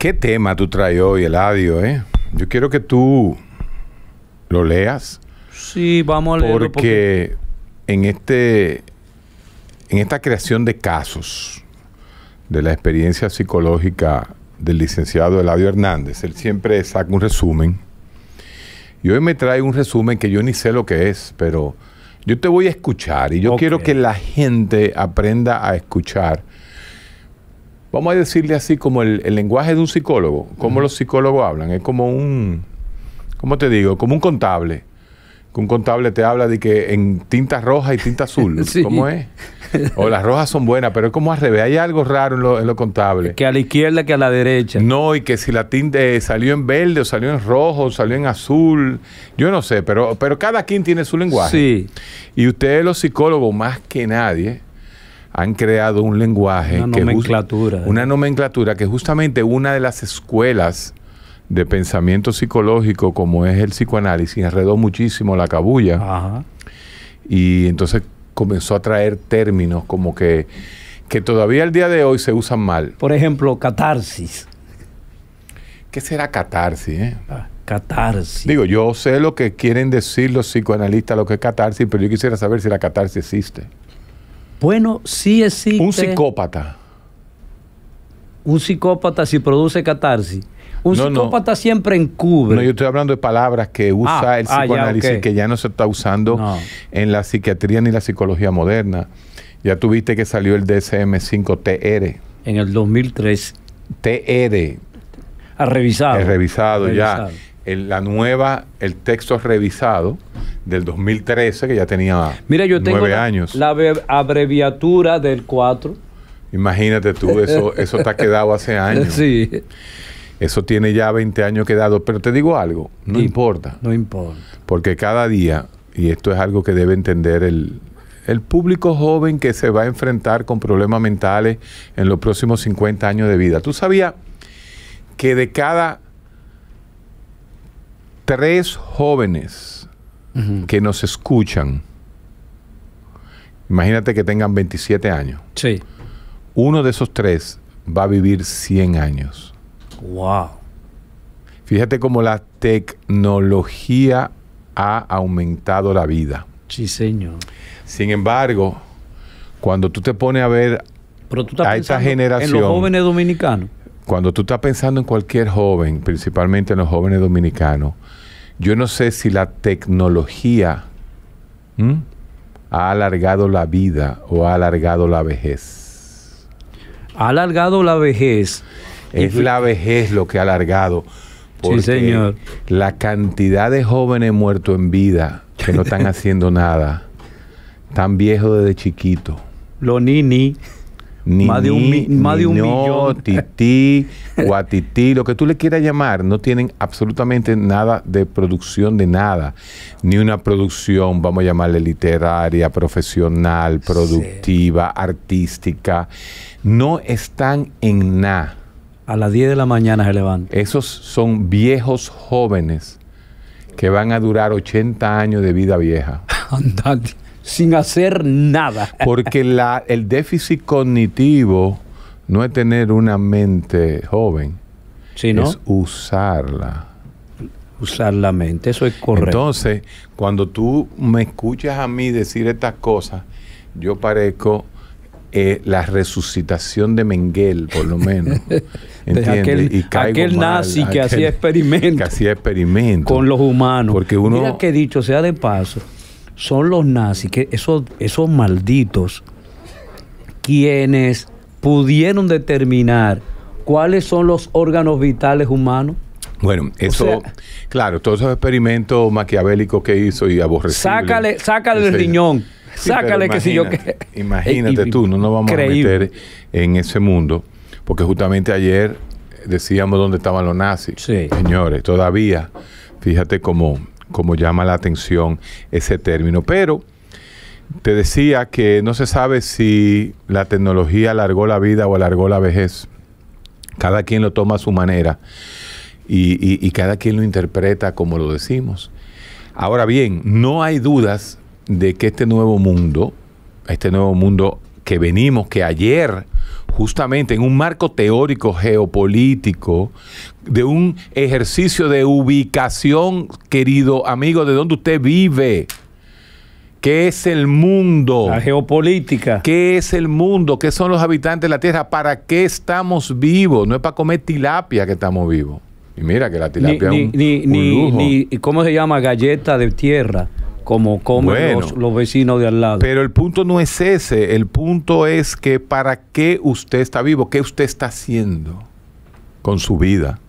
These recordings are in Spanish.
¿Qué tema tú traes hoy, Eladio? Eh? Yo quiero que tú lo leas. Sí, vamos a leerlo. Porque en, este, en esta creación de casos de la experiencia psicológica del licenciado Eladio Hernández, él siempre saca un resumen. Y hoy me trae un resumen que yo ni sé lo que es, pero yo te voy a escuchar y yo quiero que la gente aprenda a escuchar. Vamos a decirle así como el, lenguaje de un psicólogo, como los psicólogos hablan. Es como un, ¿cómo te digo? Como un contable. Que un contable te habla de que en tinta roja y tinta azul. ¿Cómo es? O las rojas son buenas, pero es como al revés. Hay algo raro en lo, en lo, contable. Que a la izquierda que a la derecha. No, y que si la tinta eh, salió en verde o salió en rojo o salió en azul. Yo no sé, pero, pero cada quien tiene su lenguaje. Sí. Y ustedes los psicólogos, más que nadie, han creado un lenguaje. Una nomenclatura. una nomenclatura que justamente una de las escuelas de pensamiento psicológico como es el psicoanálisis enredó muchísimo la cabulla. Ajá. Y entonces comenzó a traer términos como que, que todavía el día de hoy se usan mal. Por ejemplo, catarsis. ¿Qué será catarsis? Eh? Ah, catarsis. Digo, yo sé lo que quieren decir los psicoanalistas, lo que es catarsis, pero yo quisiera saber si la catarsis existe. Bueno, sí existe. Un psicópata. Un psicópata si produce catarsis. Un No, no. psicópata siempre encubre. No, yo estoy hablando de palabras que usa Ah, el ah, ya, psicoanálisis ok. que ya no se está usando No. en la psiquiatría ni la psicología moderna. Ya tuviste que salió el DSM-5-TR. En el 2003. TR, Ha revisado. el revisado, Revisado. ya. El- la nueva, el texto revisado del 2013, que ya tenía Mira, yo nueve años. la abre- abreviatura del 4. Imagínate tú, eso, eso te ha quedado hace años. Sí, Eso tiene ya 20 años quedado. Pero te digo algo, no Sí. importa. no importa. Porque cada día, y esto es algo que debe entender el, el público joven que se va a enfrentar con problemas mentales en los próximos 50 años de vida. ¿Tú sabías que de cada tres jóvenes que nos escuchan, imagínate que tengan 27 años, Sí. uno de esos tres va a vivir 100 años? Wow. Fíjate cómo la tecnología ha aumentado la vida. Sí, señor. Sin embargo, cuando tú te pones a ver, Pero tú estás A esta pensando en generación- los jóvenes dominicanos. cuando tú estás pensando en cualquier joven, principalmente en los jóvenes dominicanos, yo no sé si la tecnología ¿m? ha alargado la vida o ha alargado la vejez. Ha alargado la vejez. Es Y- la vejez lo que ha alargado. Porque señor. la cantidad de jóvenes muertos en vida que no están haciendo nada, tan viejos desde chiquito. Los nini. Ni, Más de un mi- más de un no, millón. tití, guatití, lo que tú le quieras llamar, no tienen absolutamente nada de producción de nada. Ni una producción, vamos a llamarle literaria, profesional, productiva, artística. No están en nada. A las 10 de la mañana se levanta. Esos son viejos jóvenes que van a durar 80 años de vida vieja. Andando, sin hacer nada. Porque la, el déficit cognitivo no es tener una mente joven, Si no, es usarla. usar la mente. Eso es correcto. Entonces, cuando tú me escuchas a mí decir estas cosas, yo parezco eh, la resucitación de Mengel, por lo menos. Aquel, caigo aquel mal, nazi que hacía experimentos que hacía experimentos. con los humanos. Porque uno- Mira que dicho sea de paso, son los nazis, que esos, esos malditos, quienes pudieron determinar cuáles son los órganos vitales humanos. Bueno, eso, sea- claro, todos esos experimentos maquiavélicos que hizo y aborrecibles. Sácale, sácale el riñón. Sí, sácale que si yo que. Imagínate y- tú, no nos vamos a meter en ese mundo, porque justamente ayer decíamos dónde estaban los nazis. Sí. Señores, todavía, fíjate cómo, cómo llama la atención ese término. Pero te decía que no se sabe si la tecnología alargó la vida o alargó la vejez. Cada quien lo toma a su manera y, y- y cada quien lo interpreta como lo decimos. Ahora bien, no hay dudas de que este nuevo mundo, este nuevo mundo que venimos, que ayer justamente en un marco teórico geopolítico, de un ejercicio de ubicación, querido amigo, de donde usted vive. ¿Qué es el mundo? La geopolítica. ¿Qué es el mundo? ¿Qué son los habitantes de la Tierra? ¿Para qué estamos vivos? No es para comer tilapia que estamos vivos. Y mira que la tilapia ni, es un, ni, un ni- lujo. ni- ¿cómo se llama? Galleta de tierra, como comen Bueno. los, los vecinos de al lado. Pero el punto no es ese. El punto es que para qué usted está vivo, qué usted está haciendo con su vida.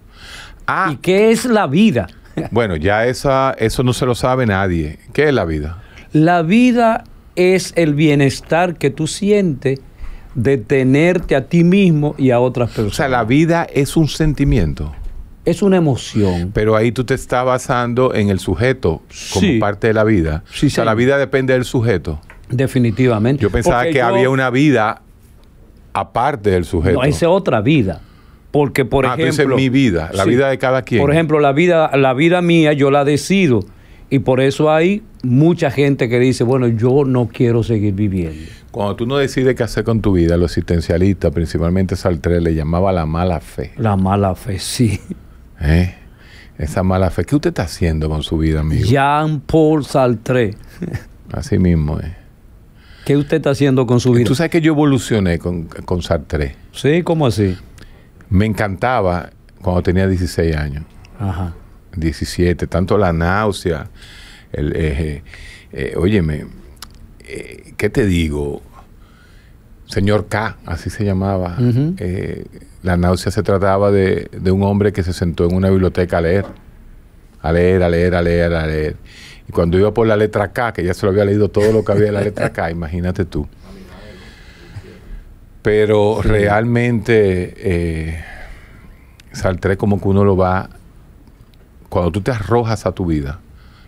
Ah, ¿Y qué es la vida? bueno, ya esa, eso no se lo sabe nadie. ¿Qué es la vida? La vida es el bienestar que tú sientes de tenerte a ti mismo y a otras O personas. sea, la vida es un sentimiento. Es una emoción. Pero ahí tú te estás basando en el sujeto como Sí. parte de la vida. Sí, o sea, la vida depende del sujeto. Definitivamente. Yo pensaba Porque que yo- había una vida aparte del sujeto. No, esa es otra vida. Porque, por ah, tú dices ejemplo. mi vida, la vida de cada quien. Por ejemplo, la vida, la vida mía yo la decido. Y por eso hay mucha gente que dice, bueno, yo no quiero seguir viviendo. Cuando tú no decides qué hacer con tu vida, los existencialistas, principalmente Sartre, le llamaba la mala fe. La mala fe, sí. ¿Eh? Esa mala fe. ¿Qué usted está haciendo con su vida, amigo? Jean-Paul Sartre. Así mismo, ¿eh? ¿Qué usted está haciendo con su vida? Tú sabes que yo evolucioné con, con Sartre. Sí, ¿cómo así? Me encantaba cuando tenía 16 años. Ajá. 17, tanto la náusea, el, eh, eh, óyeme, eh, ¿qué te digo? Señor K, así se llamaba. Eh, la náusea se trataba de, de un hombre que se sentó en una biblioteca a leer, a leer, a leer, a leer, a leer. Y cuando iba por la letra K, que ya se lo había leído todo lo que había en la letra K, imagínate tú. Pero realmente eh, Sartre como que uno lo va cuando tú te arrojas a tu vida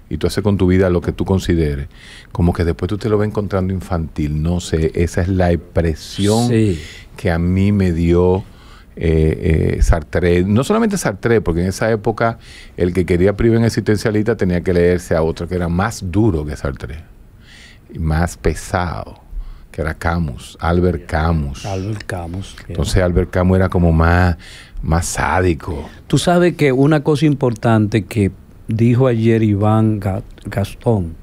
y tú haces con tu vida lo que tú consideres, como que después tú te lo vas encontrando infantil. No sé, esa es la expresión Sí. que a mí me dio eh, eh, Sartre. No solamente Sartre, porque en esa época el que quería privar existencialista tenía que leerse a otro que era más duro que Sartre, y más pesado, que era Camus, Albert Camus. Albert Camus. Entonces Albert Camus era como más, más sádico. Tú sabes que una cosa importante que dijo ayer Iván Ga- Gastón.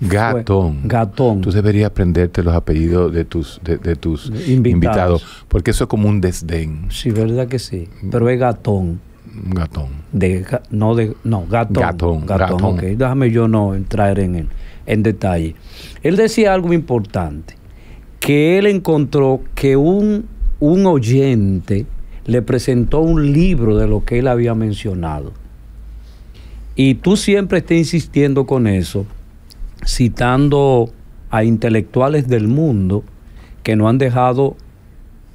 Gatón. Gatón. Tú deberías aprenderte los apellidos de tus, de, de tus Invitados. invitados. porque eso es como un desdén. Sí, verdad que sí. Pero es Gatón. Gatón. De, no, de, no, Gatón. Gatón, gatón. Déjame yo no entrar en, el- en detalle. Él decía algo importante. Que él encontró que un, un oyente le presentó un libro de lo que él había mencionado. Y tú siempre estás insistiendo con eso, citando a intelectuales del mundo que no han dejado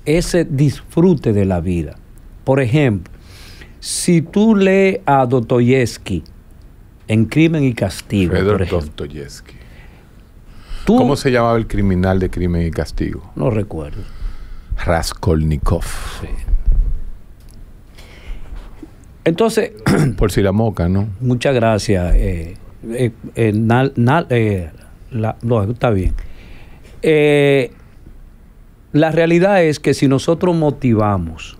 ese disfrute de la vida. Por ejemplo, si tú lees a Dostoyevsky en Crimen y Castigo, por Fedor ejemplo, Dostoyevsky. tú ¿Cómo se llamaba el criminal de crimen y castigo? no recuerdo. Raskolnikov. Entonces, Por si la moca, ¿no? muchas gracias. eh, eh, eh, eh, la- no, está bien. Eh, la realidad es que si nosotros motivamos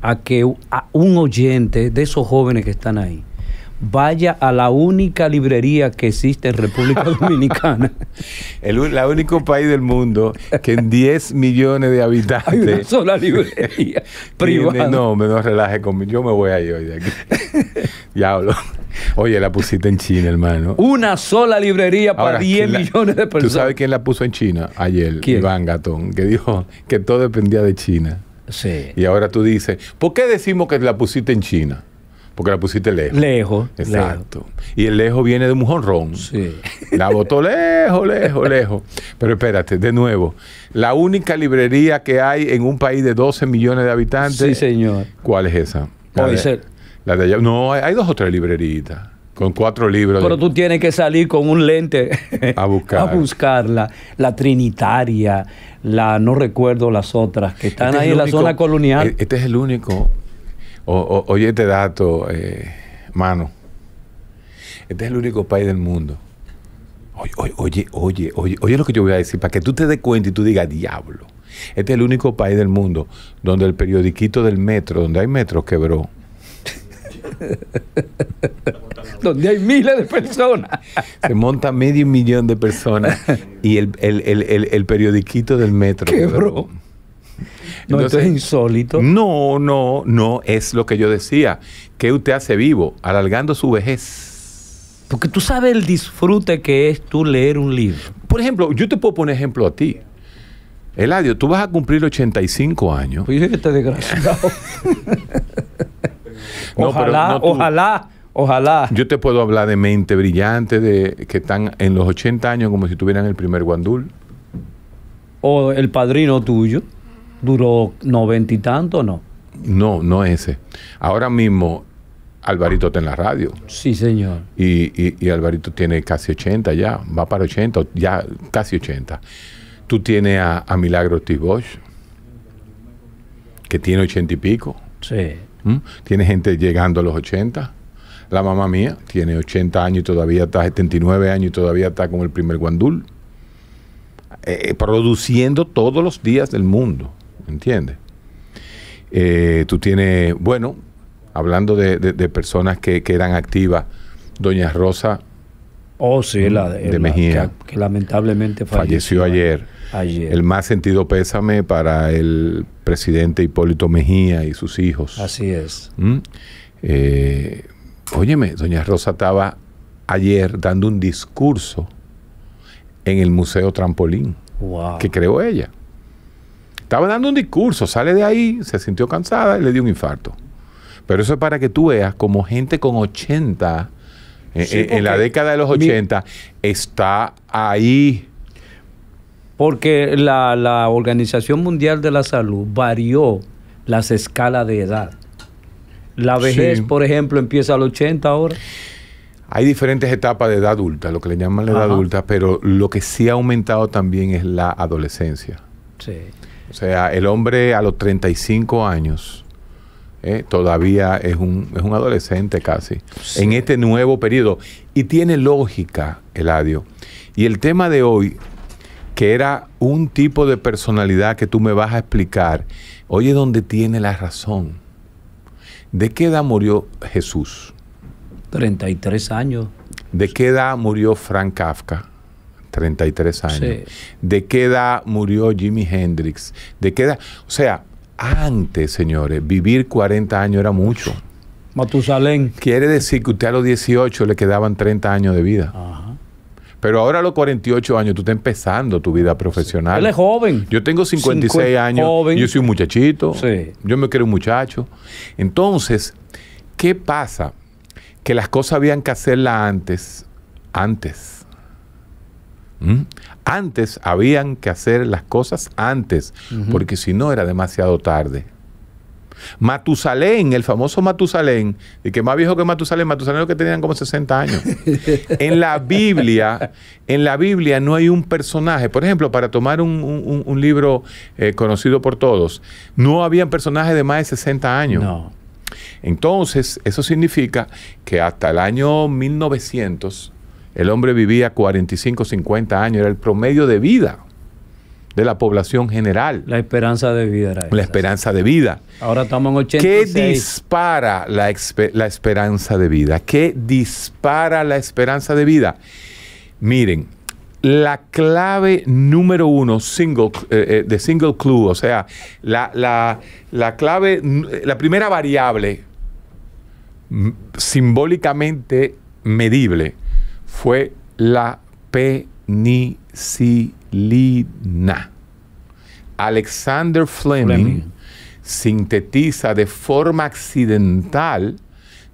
a que a un oyente de esos jóvenes que están ahí vaya a la única librería que existe en República Dominicana, El, la único país del mundo que en 10 millones de hay una habitantes. sola librería privada. No, me no relaje conmigo. Yo me voy a ir hoy de aquí. Diablo. Oye, la pusiste en China, hermano. Una sola librería para Ahora, 10 ¿quién la- millones de personas. ¿Tú sabes quién la puso en China ayer? ¿Quién? Iván Gatón, que dijo que todo dependía de China. Sí. Y ahora tú dices, ¿por qué decimos que la pusiste en China? Porque la pusiste lejos. Lejos. Exacto. Y el lejos viene de un jonrón. Sí. La botó lejos, lejos, lejos. Pero espérate, de nuevo. La única librería que hay en un país de 12 millones de habitantes. Sí, señor. ¿Cuál es esa? La Puede de- ser. la de allá. No, hay, hay dos o tres libreritas. Con cuatro libros. Pero de- tú tienes que salir con un lente A buscar. a buscarla. La Trinitaria, la no recuerdo las otras que están Este es ahí en la zona colonial. eh, Este es el único. O- o- oye, este dato, eh, mano. Este es el único país del mundo. Oye, oye, oye, oye, oye, oye lo que yo voy a decir, para que tú te des cuenta y tú digas, diablo. Este es el único país del mundo donde el periodiquito del metro, donde hay metro, quebró. donde hay miles de personas. Se monta medio millón de personas y el, el, el, el periodiquito del metro quebró. No, esto es insólito. No, no, no, es lo que yo decía. ¿Qué usted hace vivo? Alargando su vejez. Porque tú sabes el disfrute que es tú leer un libro. Por ejemplo, yo te puedo poner ejemplo a ti. Eladio, tú vas a cumplir 85 años. Pues este desgraciado. ojalá, ojalá, ojalá. Yo te puedo hablar de mente brillante, de que están en los 80 años como si tuvieran el primer guandul. O el padrino tuyo duró noventa y tanto, ¿no? No, no ese. Ahora mismo Alvarito está en la radio. Sí, señor. Y, y, Alvarito tiene casi 80 ya, va para 80, ya casi 80. Tú tienes a, Milagro T. que tiene 80 y pico. Sí. ¿Mm? Tiene gente llegando a los 80. La mamá mía tiene 80 años y todavía está, 79 años y todavía está con el primer guandul. Eh, produciendo todos los días del mundo. ¿Entiendes? Eh, tú tienes, bueno, hablando de, personas que, eran activas, Doña Rosa. Oh, sí, la de, Mejía. Que, lamentablemente falleció, ayer. ayer. El más sentido pésame para el presidente Hipólito Mejía y sus hijos. Así es. ¿Mm? Eh, óyeme, Doña Rosa estaba ayer dando un discurso en el Museo Trampolín que creó ella. Estaba dando un discurso, sale de ahí, se sintió cansada y le dio un infarto. Pero eso es para que tú veas como gente con 80, eh, eh, en la década de los 80, está ahí. Porque la, Organización Mundial de la Salud varió las escalas de edad. La vejez, por ejemplo, empieza a los 80 ahora. Hay diferentes etapas de edad adulta, lo que le llaman la edad adulta, pero lo que sí ha aumentado también es la adolescencia. Sí. O sea, el hombre a los 35 años eh, todavía es un, es un adolescente casi, en este nuevo periodo. Y tiene lógica, Eladio. Y el tema de hoy, que era un tipo de personalidad que tú me vas a explicar, oye, donde tiene la razón. ¿De qué edad murió Jesús? 33 años. ¿De qué edad murió Frank Kafka? 33 años. ¿De qué edad murió Jimi Hendrix? ¿De qué edad? O sea, antes, señores, vivir 40 años era mucho. Matusalén. Quiere decir que usted a los 18 le quedaban 30 años de vida. Pero ahora a los 48 años tú estás empezando tu vida profesional. Él es joven. Yo tengo 56 años. Yo soy un muchachito. Yo me quiero un muchacho. Entonces, ¿qué pasa? Que las cosas habían que hacerlas antes. Antes ¿Mm? Antes habían que hacer las cosas antes, porque si no era demasiado tarde. Matusalén, el famoso Matusalén, y que más viejo que Matusalén, Matusalén lo que tenían como 60 años. en la Biblia, en la Biblia no hay un personaje, por ejemplo, para tomar un, libro eh, conocido por todos, no habían personajes de más de 60 años. Entonces, eso significa que hasta el año 1900 el hombre vivía 45, 50 años, era el promedio de vida de la población general. La esperanza de vida era La esperanza de vida. Ahora estamos en 86. ¿Qué dispara la, la esperanza de vida? ¿Qué dispara la esperanza de vida? Miren, la clave número uno single, eh, eh, de single clue, o sea, la, la, clave, la primera variable simbólicamente medible fue la penicilina. Alexander Fleming, sintetiza de forma accidental,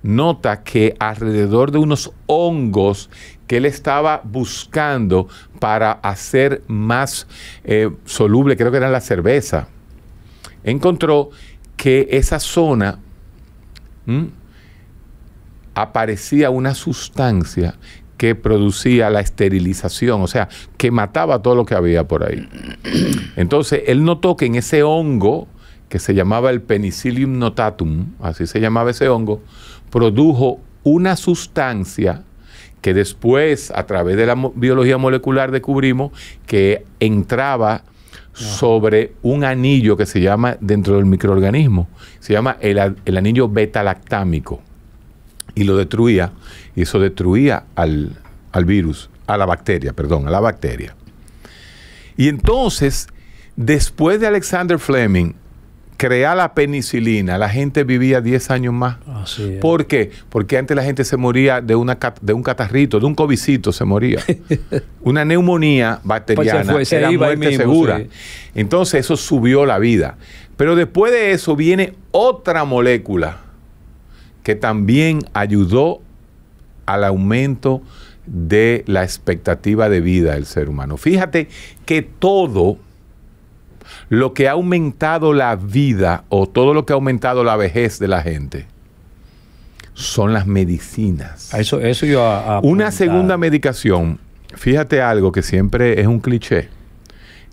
nota que alrededor de unos hongos que él estaba buscando para hacer más eh, soluble, creo que era la cerveza, encontró que esa zona aparecía una sustancia que producía la esterilización, o sea, que mataba todo lo que había por ahí. Entonces, él notó que en ese hongo, que se llamaba el Penicillium notatum, así se llamaba ese hongo, produjo una sustancia que después, a través de la biología molecular, descubrimos que entraba sobre un anillo que se llama dentro del microorganismo, se llama el, el anillo beta-lactámico. Y lo destruía, y eso destruía al, al virus, a la bacteria, perdón, a la bacteria. Y entonces, después de Alexander Fleming crear la penicilina, la gente vivía 10 años más. Así. ¿Por qué? Porque antes la gente se moría de, una, de un catarrito, de un covicito se moría. una neumonía bacteriana Pues se fue, se era muerte mismo, segura. sí. Entonces eso subió la vida. Pero después de eso viene otra molécula que también ayudó al aumento de la expectativa de vida del ser humano. Fíjate que todo lo que ha aumentado la vida o todo lo que ha aumentado la vejez de la gente son las medicinas. Eso, eso yo a- a Una segunda medicación, fíjate algo que siempre es un cliché.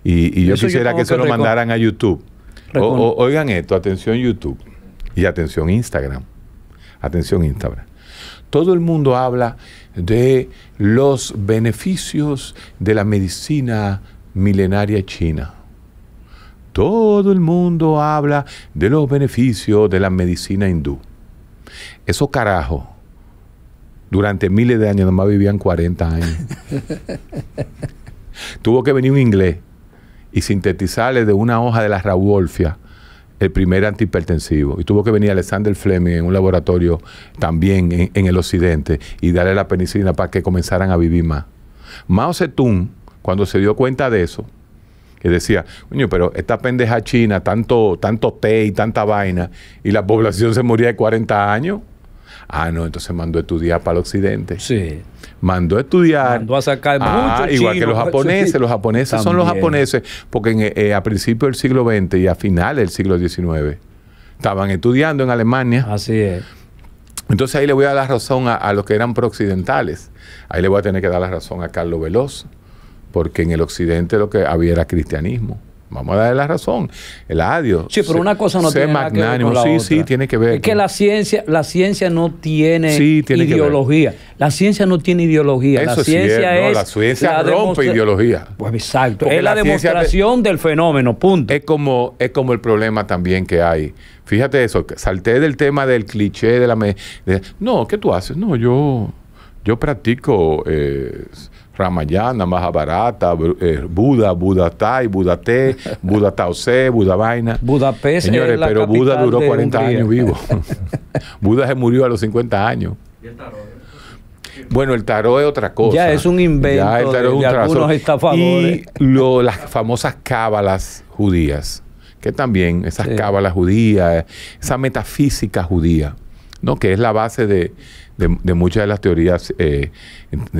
Y, y yo Eso quisiera que se lo mandaran a YouTube. O- oigan esto, atención YouTube y atención Instagram. Atención Instagram. Todo el mundo habla de los beneficios de la medicina milenaria china. Todo el mundo habla de los beneficios de la medicina hindú. Esos carajos, durante miles de años, nomás vivían 40 años. Tuvo que venir un inglés y sintetizarle de una hoja de la Rauwolfia el primer antihipertensivo. Y tuvo que venir Alexander Fleming en un laboratorio también en, en el occidente y darle la penicilina para que comenzaran a vivir más. Mao Zedong, cuando se dio cuenta de eso, que decía, coño, pero esta pendeja china, tanto, tanto té y tanta vaina, y la población se moría de 40 años. Ah, no, entonces mandó a estudiar para el occidente. Sí. Mandó a estudiar. Mandó a sacar Ah, muchos Igual que los japoneses. Los japoneses son los japoneses porque en, eh, a principios del siglo XX y a finales del siglo XIX estaban estudiando en Alemania. Así es. Entonces ahí le voy a dar la razón a, a los que eran prooccidentales. Ahí le voy a tener que dar la razón a Carlos Veloz, porque en el occidente lo que había era cristianismo. Vamos a darle la razón. El adiós. Sí, pero una cosa no tiene nada que ver con la sí, otra. sí, tiene que ver. Es que la ciencia, la ciencia no tiene, Sí, tiene ideología. La ciencia no tiene ideología. la Eso es ciencia no, es la ciencia la rompe ideología. Pues exacto. Porque es la, la de- demostración del fenómeno, punto. Es como, es como el problema también que hay. Fíjate eso, salté del tema del cliché de la... de- no, ¿qué tú haces? No, yo, yo practico eh, Ramayana, Mahabharata, eh, Buda, Buda Tai, Buda Te, Buda Tao Se, Buda Vaina. Budapest Señores, es la pero Buda duró de 40 Hungría. años vivo. Buda se murió a los 50 años. Bueno, el tarot es otra cosa. Ya es un invento Ya el tarot de- es un de algunos estafadores. Y lo- las famosas cábalas judías, que también, esas Sí. cábalas judías, esa metafísica judía, ¿no? que es la base de, de- de muchas de las teorías eh,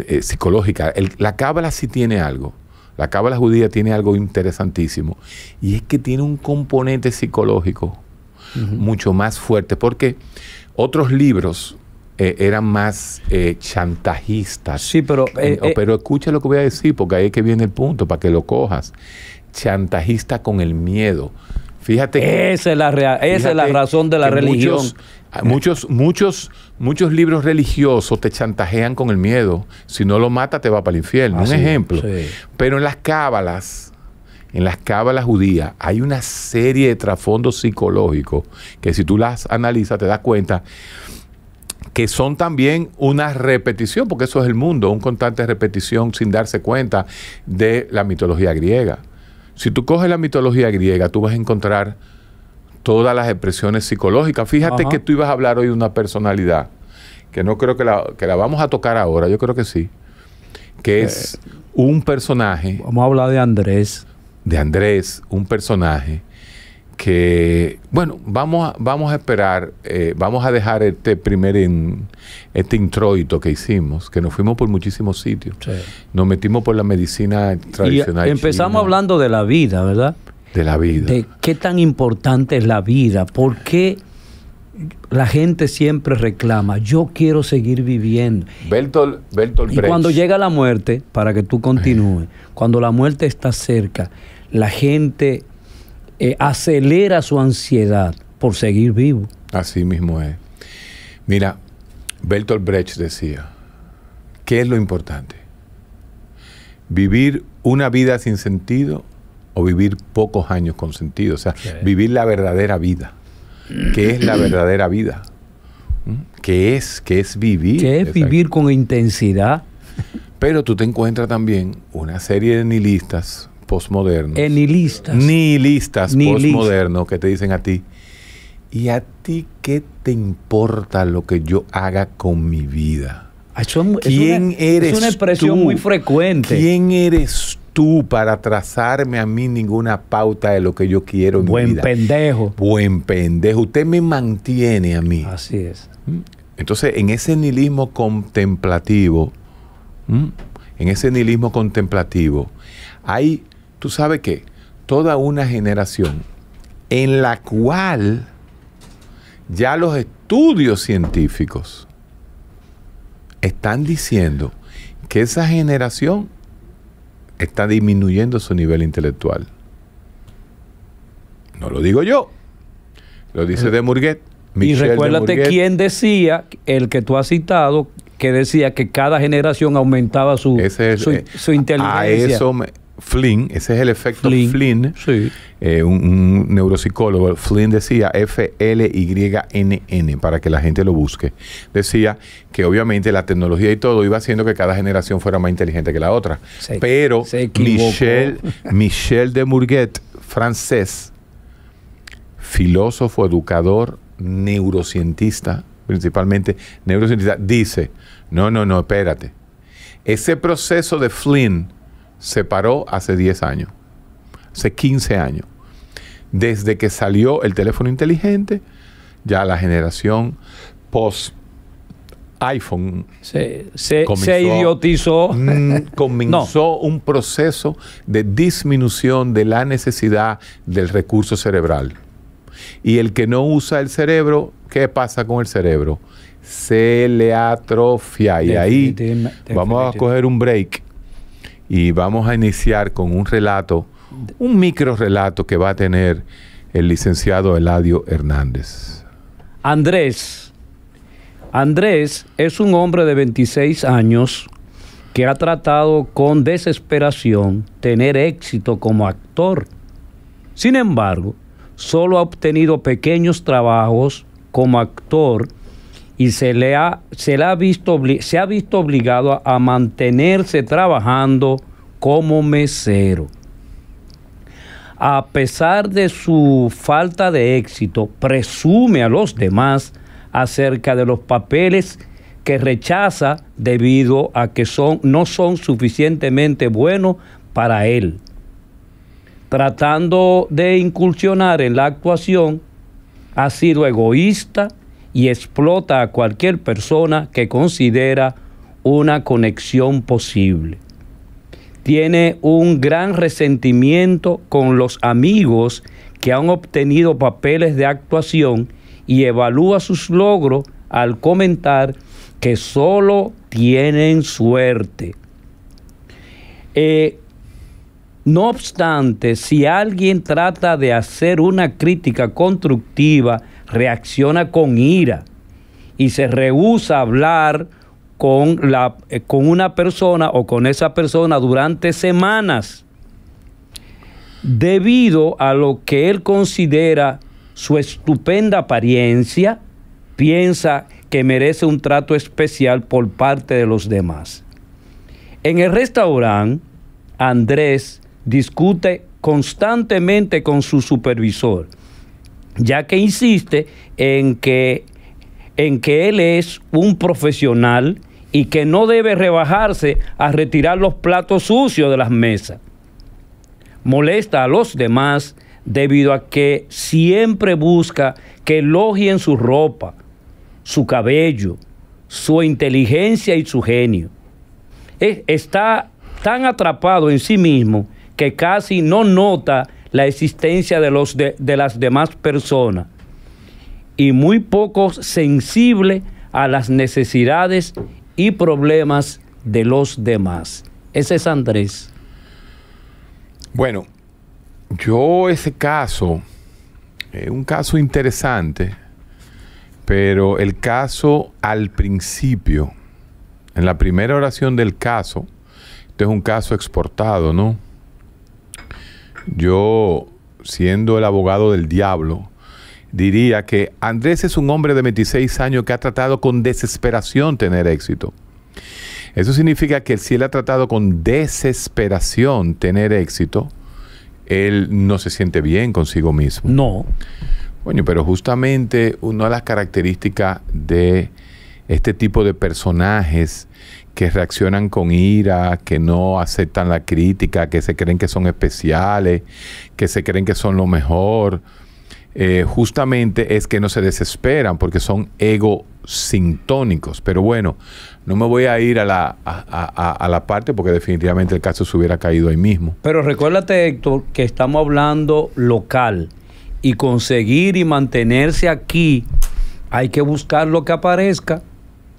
eh, psicológicas. El- la cábala sí tiene algo. La cábala judía tiene algo interesantísimo. Y es que tiene un componente psicológico mucho más fuerte, porque otros libros eh, eran más eh, chantajistas. Sí, pero, eh, pero escucha lo que voy a decir, porque ahí es que viene el punto, para que lo cojas. Chantajista con el miedo. Fíjate esa es la, rea- esa es la razón de la religión. Muchos, ah, muchos, muchos, muchos libros religiosos te chantajean con el miedo. Si no lo mata, te va para el infierno. Ah, Un sí, ejemplo. sí. Pero en las cábalas, en las cábalas judías, hay una serie de trasfondos psicológicos que si tú las analizas te das cuenta que son también una repetición, porque eso es el mundo, un constante repetición sin darse cuenta de la mitología griega. Si tú coges la mitología griega, tú vas a encontrar todas las expresiones psicológicas. Fíjate Ajá. que tú ibas a hablar hoy de una personalidad, que no creo que la, que la vamos a tocar ahora, yo creo que sí, que es un personaje Vamos a hablar de Andrés. de Andrés, un personaje que, bueno, vamos a, vamos a esperar, eh, vamos a dejar este primer in- este introito que hicimos, que nos fuimos por muchísimos sitios. Nos metimos por la medicina Y tradicional. empezamos china, hablando de la vida, ¿verdad? de la vida. De qué tan importante es la vida. ¿Por qué la gente siempre reclama, yo quiero seguir viviendo? Bertolt, Bertolt Y Brecht. cuando llega la muerte, para que tú Eh. continúes, cuando la muerte está cerca, la gente eh, acelera su ansiedad por seguir vivo. Así mismo es. Mira, Bertolt Brecht decía, ¿qué es lo importante? ¿Vivir una vida sin sentido o vivir pocos años con sentido. O sea, Sí. vivir la verdadera vida. ¿Qué es la verdadera vida? ¿Mm? ¿Qué es? ¿Qué es vivir? Que es vivir con intensidad. Pero tú te encuentras también una serie de nihilistas postmodernos. Enilistas. Nihilistas Nihilistas. postmodernos que te dicen a ti, ¿y a ti qué te importa lo que yo haga con mi vida? Eso es, es ¿Quién una, eres Es una expresión tú? muy frecuente. ¿Quién eres tú para trazarme a mí ninguna pauta de lo que yo quiero en mi Buen pendejo. Buen pendejo. Usted me mantiene a mí. Así es. Entonces, en ese nihilismo contemplativo, en ese nihilismo contemplativo, hay, tú sabes qué, toda una generación en la cual ya los estudios científicos están diciendo que esa generación está disminuyendo su nivel intelectual. No lo digo yo, lo dice de Murguet. y Michel recuérdate quién decía, el que tú has citado, que decía que cada generación aumentaba su, es, su, eh, su inteligencia. A eso me- Flynn, ese es el efecto Flynn. Flynn, Sí. eh, un, un neuropsicólogo, Flynn decía F-L-Y-N-N, para que la gente lo busque. Decía que obviamente la tecnología y todo iba haciendo que cada generación fuera más inteligente que la otra. Se- Pero se. Michel, Michel de Murguet, francés, filósofo, educador, neurocientista, principalmente neurocientista, dice, no, no, no, espérate. Ese proceso de Flynn se paró hace 10 años, hace 15 años. Desde que salió el teléfono inteligente, ya la generación post iPhone Se, se, Comenzó- se idiotizó. mm, comenzó un proceso de disminución de la necesidad del recurso cerebral. Y el que no usa el cerebro, ¿qué pasa con el cerebro? Se le atrofia. Y ahí vamos a coger un break y vamos a iniciar con un relato, un micro relato que va a tener el licenciado Eladio Hernández. Andrés. Andrés es un hombre de 26 años que ha tratado con desesperación tener éxito como actor. Sin embargo, solo ha obtenido pequeños trabajos como actor y se le ha, se le ha visto, se ha visto obligado a, a mantenerse trabajando como mesero. A pesar de su falta de éxito, presume a los demás acerca de los papeles que rechaza debido a que son, no son suficientemente buenos para él. Tratando de incursionar en la actuación, ha sido egoísta y explota a cualquier persona que considera una conexión posible. Tiene un gran resentimiento con los amigos que han obtenido papeles de actuación y evalúa sus logros al comentar que solo tienen suerte. Eh, no obstante, si alguien trata de hacer una crítica constructiva, reacciona con ira y se rehúsa a hablar con, la, eh, con una persona o con esa persona durante semanas, debido a lo que él considera su estupenda apariencia, piensa que merece un trato especial por parte de los demás. En el restaurante, Andrés discute constantemente con su supervisor, ya que insiste en que, en que él es un profesional y que no debe rebajarse a retirar los platos sucios de las mesas. Molesta a los demás debido a que siempre busca que elogien su ropa, su cabello, su inteligencia y su genio. Es- Está tan atrapado en sí mismo que casi no nota la existencia de, los de, de las demás personas y muy poco sensible a las necesidades y problemas de los demás. Ese es Andrés. Bueno, yo ese caso, es un caso interesante, pero el caso al principio, en la primera oración del caso, este es un caso exportado, ¿no? Yo, siendo el abogado del diablo, diría que Andrés es un hombre de 26 años que ha tratado con desesperación tener éxito. Eso significa que si él ha tratado con desesperación tener éxito, él no se siente bien consigo mismo. No. Bueno, pero justamente una de las características de este tipo de personajes que reaccionan con ira, que no aceptan la crítica, que se creen que son especiales, que se creen que son lo mejor, eh, justamente es que no se desesperan porque son egosintónicos. Pero bueno, no me voy a ir a la, a, la parte porque definitivamente el caso se hubiera caído ahí mismo. Pero recuérdate, Héctor, que estamos hablando local y conseguir y mantenerse aquí, hay que buscar lo que aparezca.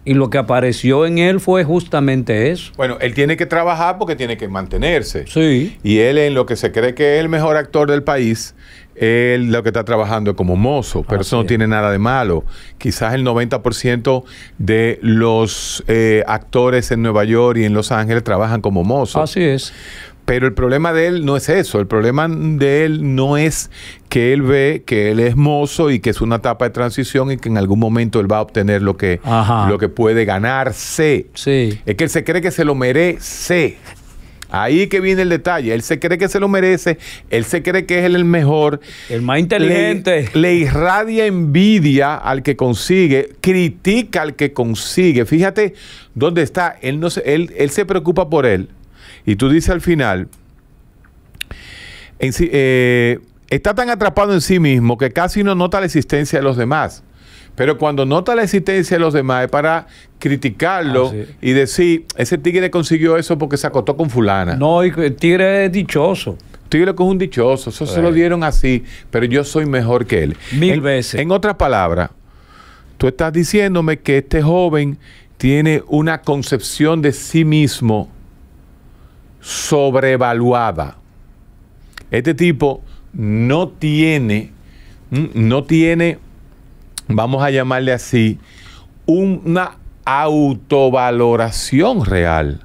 Y lo que apareció en él fue justamente eso. Bueno, él tiene que trabajar porque tiene que mantenerse. Sí. Y él en lo que se cree que es el mejor actor del país, él lo que está trabajando es como mozo, pero eso no tiene nada de malo. Quizás el 90% de los eh, actores en Nueva York y en Los Ángeles trabajan como mozos. Así es. Pero el problema de él no es eso. El problema de él no es que él ve que él es mozo y que es una etapa de transición y que en algún momento él va a obtener lo que, lo que puede ganarse. Sí. Es que él se cree que se lo merece. Ahí que viene el detalle. Él se cree que se lo merece, él se cree que es el mejor. El más inteligente. Le, irradia envidia al que consigue, critica al que consigue. Fíjate dónde está. Él, no se, él, él se preocupa por él. Y tú dices al final, eh, está tan atrapado en sí mismo que casi no nota la existencia de los demás. Pero cuando nota la existencia de los demás es para criticarlo ah, y decir, ese tigre consiguió eso porque se acostó con fulana. No, el tigre es dichoso. Tigre que es un dichoso, eso se lo dieron así, pero yo soy mejor que él. Mil veces. En otras palabras, tú estás diciéndome que este joven tiene una concepción de sí mismo sobrevaluada. Este tipo no tiene, no tiene vamos a llamarle así, una autovaloración real.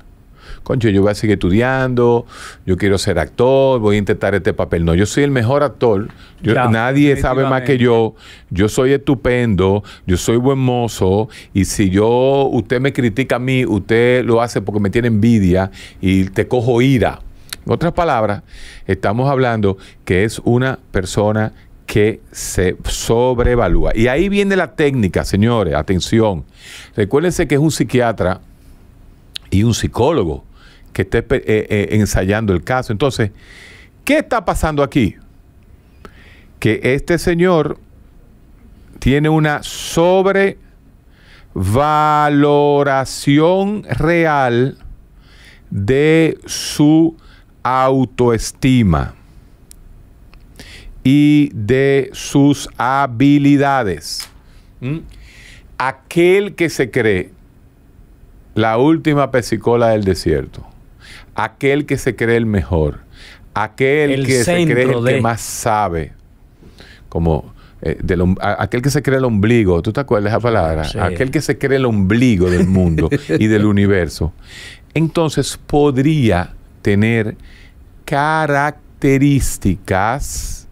Concho, yo voy a seguir estudiando, yo quiero ser actor, voy a intentar este papel. No, yo soy el mejor actor, nadie sabe más que yo, yo soy estupendo, yo soy buen mozo, y si yo, usted me critica a mí, usted lo hace porque me tiene envidia y te cojo ira. En otras palabras, estamos hablando que es una persona que se sobrevalúa. Y ahí viene la técnica, señores, atención. Recuérdense que es un psiquiatra y un psicólogo que esté eh, eh, ensayando el caso. Entonces, ¿qué está pasando aquí? Que este señor tiene una sobrevaloración real de su autoestima y de sus habilidades. ¿Mm? Aquel que se cree la última pesicola del desierto, aquel que se cree el mejor, aquel que se cree el que más sabe, como eh, aquel que se cree el ombligo, ¿tú te acuerdas de esa palabra? Aquel que se cree el ombligo del mundo y del universo, entonces podría tener características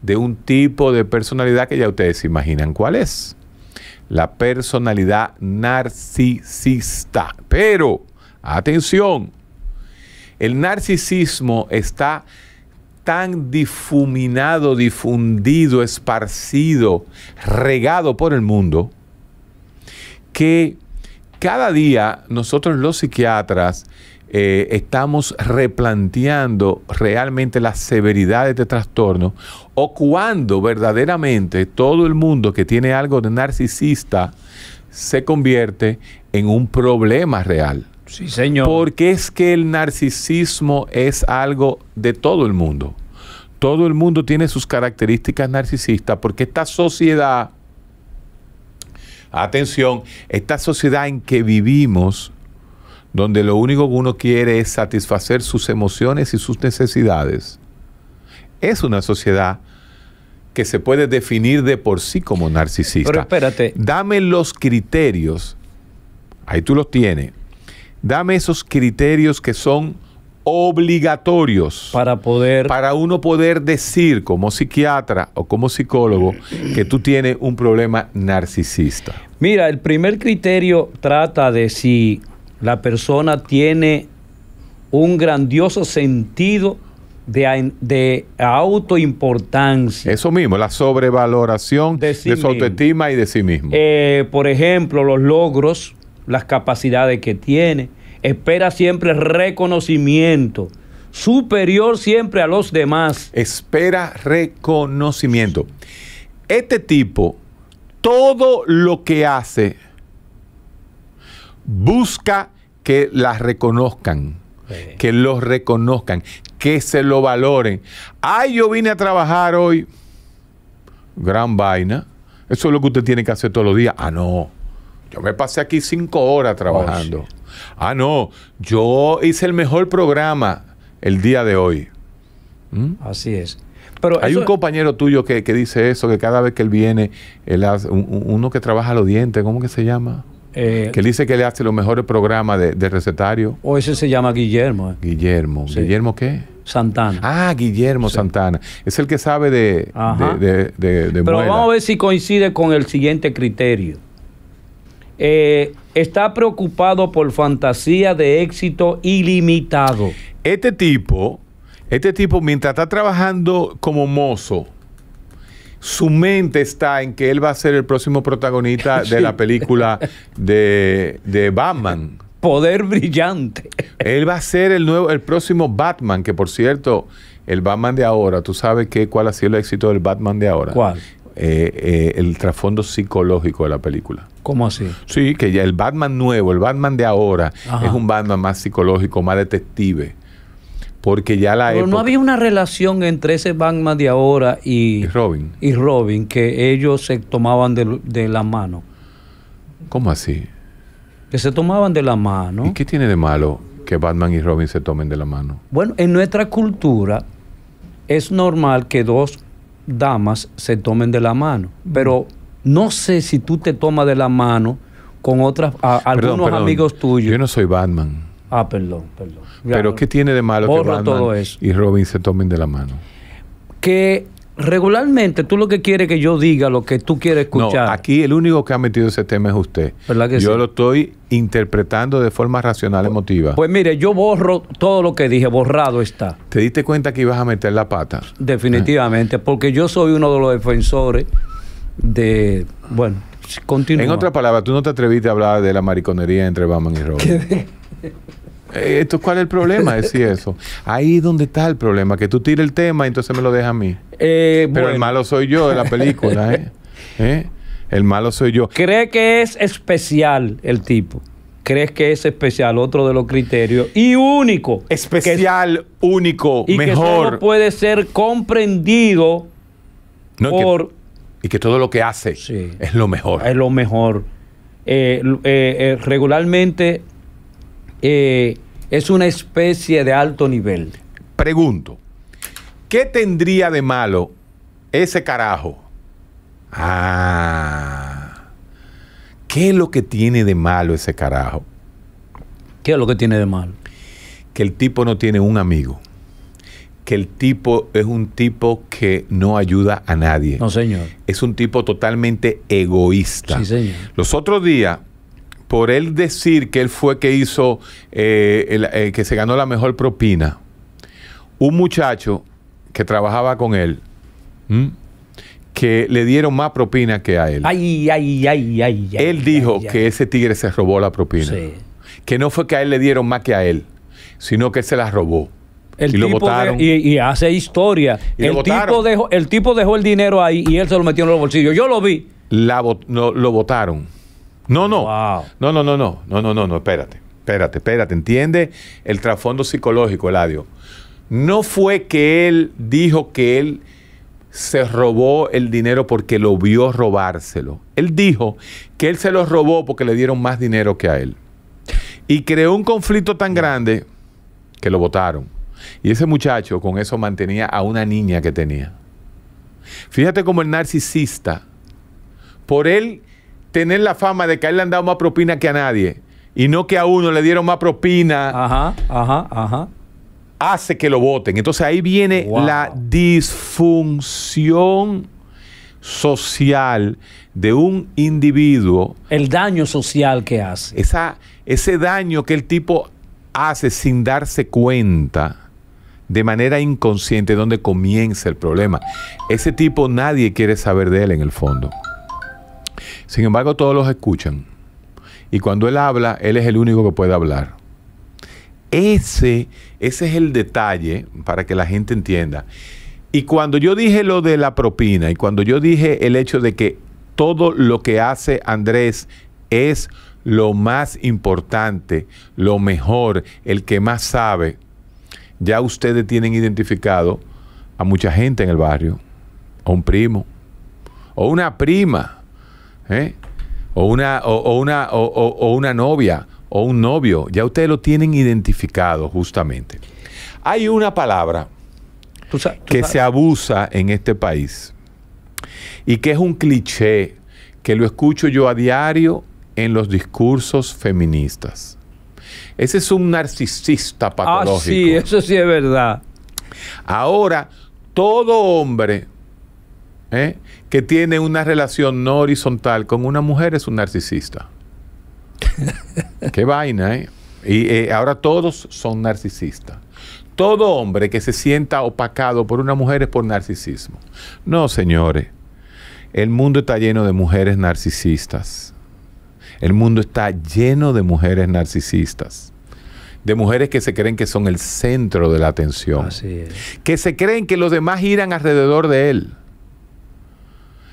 de un tipo de personalidad que ya ustedes se imaginan cuál es. La personalidad narcisista. Pero, atención, el narcisismo está tan difuminado, difundido, esparcido, regado por el mundo, que cada día nosotros los psiquiatras eh, estamos replanteando realmente la severidad de este trastorno o cuando verdaderamente todo el mundo que tiene algo de narcisista se convierte en un problema real. Sí, señor. Porque es que el narcisismo es algo de todo el mundo. Todo el mundo tiene sus características narcisistas porque esta sociedad, atención, esta sociedad en que vivimos donde lo único que uno quiere es satisfacer sus emociones y sus necesidades, es una sociedad que se puede definir de por sí como narcisista. Pero espérate. Dame los criterios, ahí tú los tienes, dame esos criterios que son obligatorios Para poder... para uno poder decir como psiquiatra o como psicólogo que tú tienes un problema narcisista. Mira, el primer criterio trata de si la persona tiene un grandioso sentido de, de autoimportancia. Eso mismo, la sobrevaloración De su autoestima y de sí mismo. Eh, por ejemplo, los logros, las capacidades que tiene. Espera siempre reconocimiento. Superior siempre a los demás. Espera reconocimiento. Este tipo, todo lo que hace, busca que la reconozcan, Sí. que lo reconozcan, que se lo valoren. Ay, yo vine a trabajar hoy. Gran vaina. Eso es lo que usted tiene que hacer todos los días. Ah, no. Yo me pasé aquí cinco horas trabajando. Ah, no. Yo hice el mejor programa el día de hoy. ¿Mm? Así es. Pero Hay eso- un compañero tuyo que, que dice eso, que cada vez que él viene, él hace, un- un- uno que trabaja los dientes, ¿cómo que se llama? eh, Que él dice que le hace los mejores programas de, de recetario. o ese se llama Guillermo eh, Guillermo. Sí. ¿Guillermo qué? Santana. Ah, Guillermo Santana. Es el que sabe de, de, de, de- de Pero muela. vamos a ver si coincide con el siguiente criterio. Eh, está preocupado por fantasía de éxito ilimitado. Este tipo, este tipo, mientras está trabajando como mozo, su mente está en que él va a ser el próximo protagonista de la película de, de Batman. Poder brillante. Él va a ser el nuevo, el próximo Batman, que por cierto, el Batman de ahora, ¿tú sabes qué, cuál ha sido el éxito del Batman de ahora? ¿Cuál? Eh, eh, el trasfondo psicológico de la película. ¿Cómo así? Sí, que ya el Batman nuevo, el Batman de ahora, Ajá. es un Batman más psicológico, más detective. Porque ya la Pero no había una relación entre ese Batman de ahora y, Y Robin, y Robin, que ellos se tomaban de, de la mano. ¿cómo así? Que se tomaban de la mano. ¿Y qué tiene de malo que Batman y Robin se tomen de la mano? Bueno, en nuestra cultura es normal que dos damas se tomen de la mano, pero no sé si tú te tomas de la mano con otras a- Perdón, algunos perdón, amigos tuyos. Yo no soy Batman. Ah, perdón, perdón. Ya, Pero ¿qué tiene de malo que Batman todo eso. y Robin se tomen de la mano? Que regularmente tú lo que quieres que yo diga lo que tú quieres escuchar. No, aquí el único que ha metido ese tema es usted. ¿Verdad que Yo sí? lo estoy interpretando de forma racional, emotiva. Pues mire, yo borro todo lo que dije, borrado está. ¿Te diste cuenta que ibas a meter la pata? Definitivamente, porque yo soy uno de los defensores de. Bueno, continúa. En otras palabras, tú no te atreviste a hablar de la mariconería entre Batman y Robin. Eh, esto, ¿Cuál es el problema? Decir eso. Ahí es donde está el problema, que tú tires el tema y entonces me lo dejas a mí. Eh, Pero el malo soy yo de la película, ¿eh? ¿Eh? El malo soy yo. ¿Cree que es especial el tipo? ¿Crees que es especial? Otro de los criterios. Y único. Especial, único, y que mejor. solo puede ser comprendido No, que- por. y que todo lo que hace Sí. es lo mejor. Es lo mejor. Eh, regularmente eh, es una especie de alto nivel. Pregunto, ¿qué tendría de malo ese carajo? Ah, ¿qué es lo que tiene de malo ese carajo? ¿Qué es lo que tiene de malo? Que el tipo no tiene un amigo. Que el tipo es un tipo que no ayuda a nadie. No, señor. Es un tipo totalmente egoísta. Sí, señor. Los otros días, por él decir que él fue que hizo, eh, el- eh, que se ganó la mejor propina, un muchacho que trabajaba con él, ¿m? que le dieron más propina que a él. Ay, ay, ay, ay. ay, él dijo ay, que ese tigre se robó la propina. Sí. Que no fue que a él le dieron más que a él, sino que él se la robó. El y lo de- votaron. y, y hace historia. Y el, tipo dejó, el tipo dejó el dinero ahí y él se lo metió en los bolsillos. Yo lo vi. La vo- no, lo votaron. No, no. Wow. No, no, no, no. No, no, no, no. Espérate. Espérate, espérate. Entiende el trasfondo psicológico, Eladio. No fue que él dijo que él se robó el dinero porque lo vio robárselo. Él dijo que él se lo robó porque le dieron más dinero que a él. Y creó un conflicto tan grande que lo votaron. Y ese muchacho con eso mantenía a una niña que tenía. Fíjate como el narcisista, por él tener la fama de que a él le han dado más propina que a nadie, y no que a uno le dieron más propina, Ajá, ajá, ajá. hace que lo voten. Entonces ahí viene Wow. la disfunción social de un individuo, El daño social que hace. esa, ese daño que el tipo hace sin darse cuenta, de manera inconsciente, donde comienza el problema. Ese tipo nadie quiere saber de él en el fondo. Sin embargo, todos los escuchan. Y cuando él habla, él es el único que puede hablar. Ese, ese es el detalle para que la gente entienda. Y cuando yo dije lo de la propina y cuando yo dije el hecho de que todo lo que hace Andrés es lo más importante, lo mejor, el que más sabe, ya ustedes tienen identificado a mucha gente en el barrio, o un primo, o una prima, ¿eh? o, una, o, o una, o- una novia, o un novio. Ya ustedes lo tienen identificado justamente. Hay una palabra Tú sa- tú que se abusa en este país y que es un cliché que lo escucho yo a diario en los discursos feministas. Ese es un narcisista Ah, patológico. sí, eso sí es verdad. Ahora, todo hombre ¿eh? que tiene una relación no horizontal con una mujer es un narcisista. Qué vaina, ¿eh? Y eh, ahora todos son narcisistas. Todo hombre que se sienta opacado por una mujer es por narcisismo. No, señores. El mundo está lleno de mujeres narcisistas. El mundo está lleno de mujeres narcisistas. De mujeres que se creen que son el centro de la atención Así es. que se creen que los demás giran alrededor de él.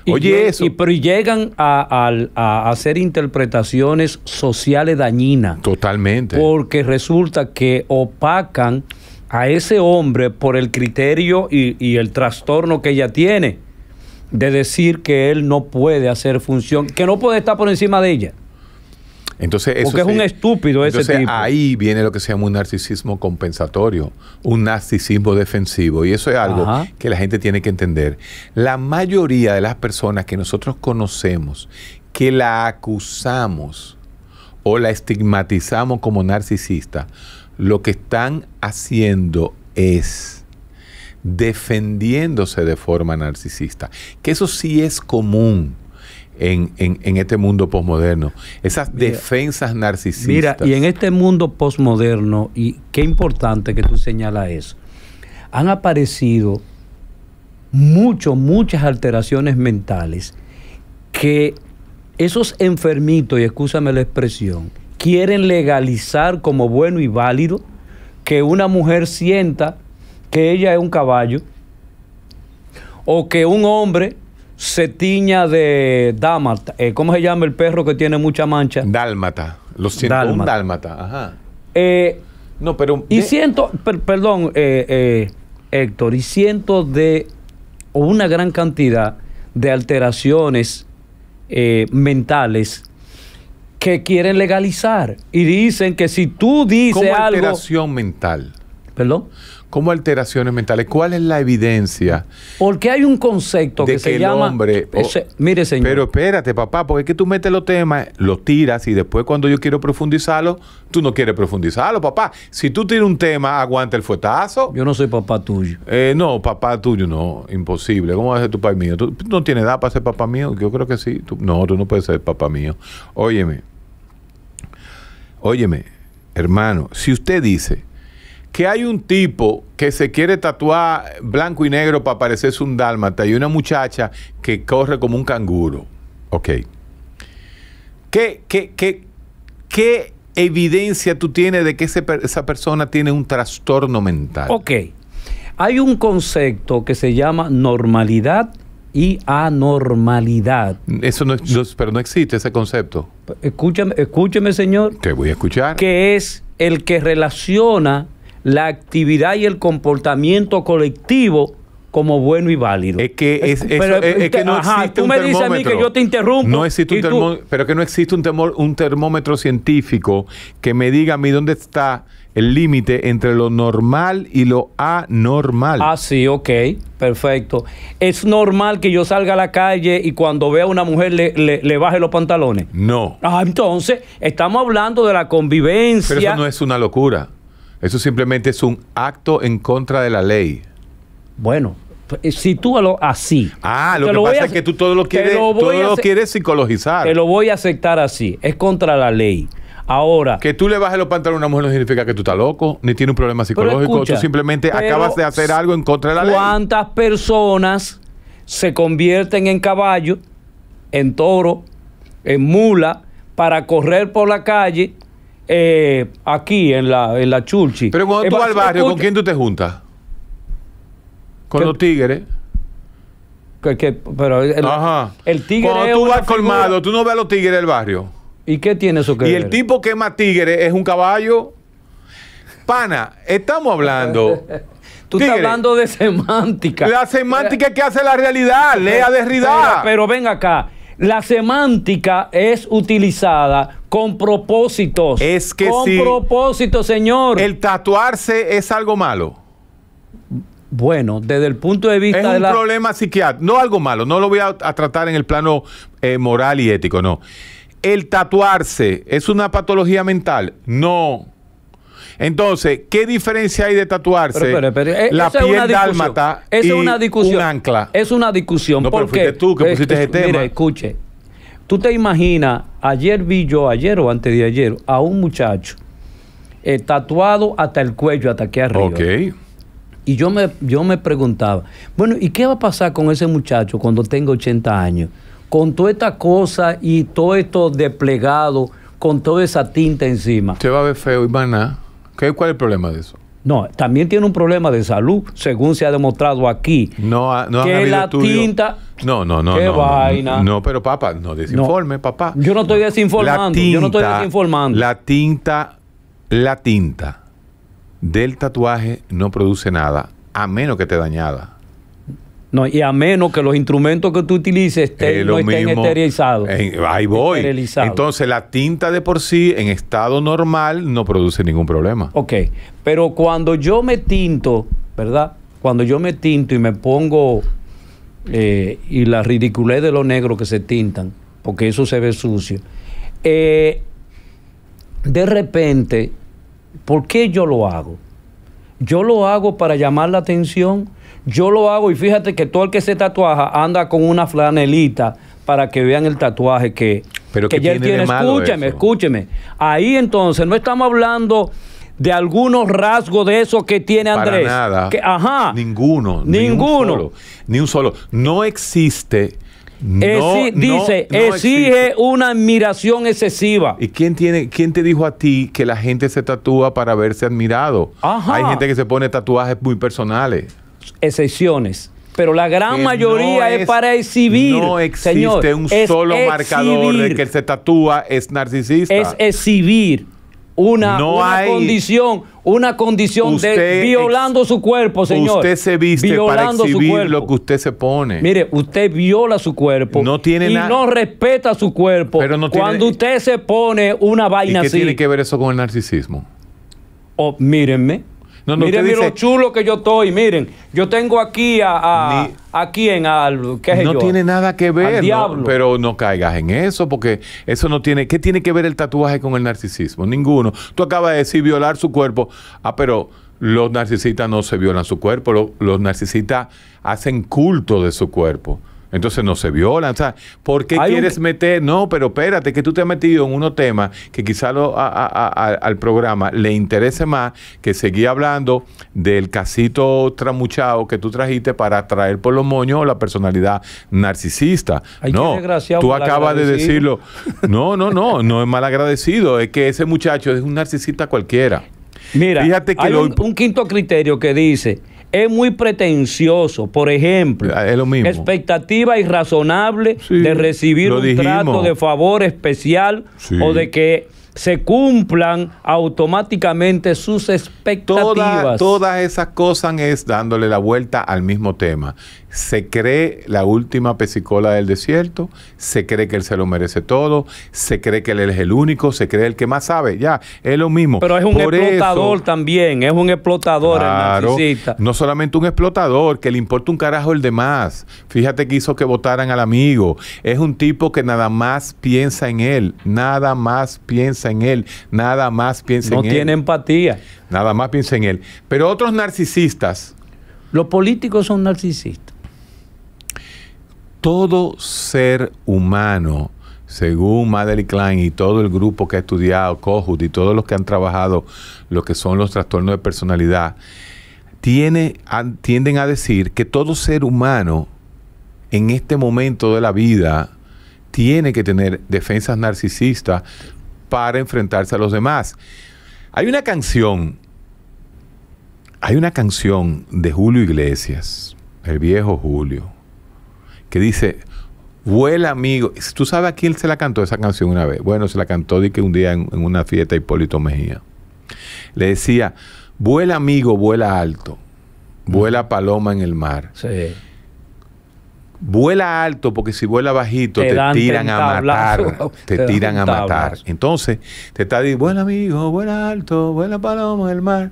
Y Oye, lleg- eso. y- pero llegan a, hacer interpretaciones sociales dañinas. Totalmente. Porque resulta que opacan a ese hombre por el criterio y, y el trastorno que ella tiene de decir que él no puede hacer función, que no puede estar por encima de ella. Entonces, eso Porque es sí- un estúpido ese Entonces, tipo. ahí viene lo que se llama un narcisismo compensatorio, un narcisismo defensivo. Y eso es algo Ajá. que la gente tiene que entender. La mayoría de las personas que nosotros conocemos, que la acusamos o la estigmatizamos como narcisista, lo que están haciendo es defendiéndose de forma narcisista. Que eso sí es común en, en- en este mundo posmoderno. Esas Mira, defensas narcisistas. Mira, y en este mundo postmoderno, y qué importante que tú señalas eso, han aparecido mucho, muchas alteraciones mentales que esos enfermitos, y escúchame la expresión, quieren legalizar como bueno y válido que una mujer sienta que ella es un caballo o que un hombre se tiña de dálmata. Eh, ¿Cómo se llama el perro que tiene mucha mancha? Dálmata. Lo siento, un Dálmata. dálmata. Ajá. Eh, No, pero. y de- siento, per- perdón, eh, eh, Héctor, y siento de una gran cantidad de alteraciones eh, mentales que quieren legalizar y dicen que si tú dices ¿Cómo algo, alteración mental? perdón, ¿Cómo alteraciones mentales? ¿Cuál es la evidencia? porque hay un concepto De que, se el llama, hombre- oh, ese- mire señor, Pero espérate, papá, porque es que tú metes los temas, los tiras y después cuando yo quiero profundizarlo, tú no quieres profundizarlo, papá. Si tú tiras un tema, aguanta el fuetazo. yo no soy papá tuyo. Eh, no, papá tuyo no, imposible. ¿Cómo va a ser tu papá mío? ¿Tú, tú no tienes edad para ser papá mío? Yo creo que sí. Tú- no, tú no puedes ser papá mío. Óyeme, óyeme, hermano, si usted dice que hay un tipo que se quiere tatuar blanco y negro para parecerse un dálmata y una muchacha que corre como un canguro, ok. ¿Qué, qué, qué, qué evidencia tú tienes de que ese esa persona tiene un trastorno mental? Ok. Hay un concepto que se llama normalidad y anormalidad. Eso no, no pero no existe ese concepto. Escúchame, escúcheme, señor, Te voy a escuchar. que es el que relaciona la actividad y el comportamiento colectivo como bueno y válido. Es que, es, eso- Pero, es- es que no ajá, existe tú un me dices a mí que yo te interrumpo. No existe un termómetro, pero que no existe un, termo- un termómetro científico que me diga a mí dónde está el límite entre lo normal y lo anormal. Ah, sí, ok, perfecto. Es normal que yo salga a la calle y cuando vea a una mujer le, le- le baje los pantalones. No. Ah, entonces, estamos hablando de la convivencia. Pero eso no es una locura. Eso simplemente es un acto en contra de la ley. Bueno, eh, sitúalo así. Ah, lo Te que pasa es que tú todo lo quieres, lo todo lo quieres psicologizar. Te lo voy a aceptar así. Es contra la ley. Ahora, Que tú le bajes los pantalones a una mujer no significa que tú estás loco, ni tienes un problema psicológico. escucha, tú simplemente acabas de hacer algo en contra de la ley. ¿cuántas personas se convierten en caballo, en toro, en mula, para correr por la calle eh, aquí en la, en la Chulchi? Pero cuando Eh, tú va- vas al barrio, ¿con quién tú te juntas? Con ¿Qué? los tigres. que- que- pero el, Ajá. el tigre Cuando tú vas colmado, tú no ves a los tigres del barrio. ¿Y qué tiene eso que Y ver? el tipo que más tigre es un caballo. Pana, estamos hablando. Tú tigre. estás hablando de semántica. La semántica que hace la realidad. Lea Pero, Derrida. pero ven acá. La semántica es utilizada con propósitos. Es que con sí. propósitos, señor. El tatuarse es algo malo. Bueno, desde el punto de vista Es de un la... problema psiquiátrico. No algo malo. No lo voy a, a tratar en el plano eh, moral y ético, no. El tatuarse es una patología mental. No. Entonces, ¿qué diferencia hay de tatuarse? Pero, pero, pero, eh, la es piel dálmata es una discusión. un ancla. Es una discusión. No, pero porque, fuiste tú que pusiste ese tema. Mira, escuche. Tú te imaginas, ayer vi yo, ayer o antes de ayer, a un muchacho eh, tatuado hasta el cuello, hasta aquí arriba. Ok. Y yo me, yo me preguntaba, bueno, ¿y qué va a pasar con ese muchacho cuando tenga 80 años? Con toda esta cosa y todo esto desplegado, con toda esa tinta encima. Se va a ver feo y nada. ¿Qué, ¿Cuál es el problema de eso? No, también tiene un problema de salud, según se ha demostrado aquí. No, no que la estudios. tinta... No, no, no. Qué no, vaina. No, pero papá, no desinforme, papá. Yo no estoy desinformando, yo no estoy desinformando. La tinta, la tinta del tatuaje no produce nada, a menos que te dañada. No, y a menos que los instrumentos que tú utilices estén- Es no estén mismo. esterilizados. En- ahí voy. Entonces, la tinta de por sí, en estado normal, no produce ningún problema. Ok, pero cuando yo me tinto, ¿verdad? Cuando yo me tinto y me pongo eh, y la ridiculez de los negros que se tintan, porque eso se ve sucio, eh, de repente, ¿por qué yo lo hago? Yo lo hago para llamar la atención, yo lo hago y fíjate que todo el que se tatuaja anda con una flanelita para que vean el tatuaje que, Pero que ¿qué ya él tiene Escúcheme, eso? escúcheme. Ahí entonces no estamos hablando de algunos rasgos de eso que tiene Andrés. Para nada. Que, ajá. Ninguno. Ni un Ninguno. solo, Ni un solo. No existe. No, Exi- no- dice, no exige existe. una admiración excesiva. ¿Y quién, tiene, quién te dijo a ti que la gente se tatúa para verse admirado? Ajá. Hay gente que se pone tatuajes muy personales. Excepciones. Pero la gran mayoría no es, para exhibir. No existe Señor, un solo marcador de que el se tatúa es narcisista. es exhibir una, No una hay- condición, una condición de violando ex- su cuerpo, señor. Usted se viste para Violando exhibir lo que usted se pone. Mire, usted viola su cuerpo No tiene y no respeta su cuerpo Pero no tiene- cuando usted se pone una ¿Y vaina qué así. tiene que ver eso con el narcisismo? Oh, mírenme. No, no, dice- lo chulo que yo estoy. Miren, yo tengo aquí a, a, Ni- a quién, al qué no yo? tiene nada que ver, Al ¿no? diablo. pero no caigas en eso, porque eso no tiene. ¿Qué tiene que ver el tatuaje con el narcisismo? Ninguno. Tú acabas de decir violar su cuerpo. Ah, pero los narcisistas no se violan su cuerpo. Lo- Los, narcisistas hacen culto de su cuerpo. Entonces no se violan. O sea, ¿por qué Hay un- quieres meter? No, pero espérate, que tú te has metido en unos temas que quizá lo- a- a- a- a- al programa le interese más que seguir hablando del casito tramuchado que tú trajiste para traer por los moños la personalidad narcisista. Ay, no, tú acabas de decirlo. No, no, no, no es mal agradecido. Es que ese muchacho es un narcisista cualquiera. Mira, Fíjate que hay lo- un, un quinto criterio que dice, es muy pretencioso, por ejemplo, Es lo mismo. expectativa irrazonable Sí, de recibir un dijimos. trato de favor especial Sí. o de que se cumplan automáticamente sus expectativas. Toda- todas esas cosas es dándole la vuelta al mismo tema. Se cree la última pesicola del desierto, se cree que él se lo merece todo, se cree que él es el único, se cree el que más sabe. Ya, es lo mismo. Pero es un Por explotador eso- también, es un explotador Claro, el narcisista. no solamente un explotador, que le importa un carajo el demás. Fíjate que hizo que votaran al amigo. Es un tipo que nada más piensa en él, nada más piensa en él, nada más piensa no en él. tiene empatía. Nada más piensa en él. Pero otros narcisistas, Los políticos son narcisistas. Todo ser humano, según Madeline Klein y todo el grupo que ha estudiado Kohut y todos los que han trabajado lo que son los trastornos de personalidad, tienden a decir que todo ser humano en este momento de la vida tiene que tener defensas narcisistas para enfrentarse a los demás. Hay una canción, hay una canción de Julio Iglesias, el viejo Julio, que dice, vuela amigo, ¿tú sabes a quién se la cantó esa canción una vez? Bueno, se la cantó de que un día en, en una fiesta Hipólito Mejía. Le decía, vuela amigo, vuela alto, vuela paloma en el mar. Sí. Vuela alto porque si vuela bajito Te tiran a matar. Te Te tiran a matar. Entonces, te está diciendo, vuela amigo, vuela alto, vuela paloma en el mar.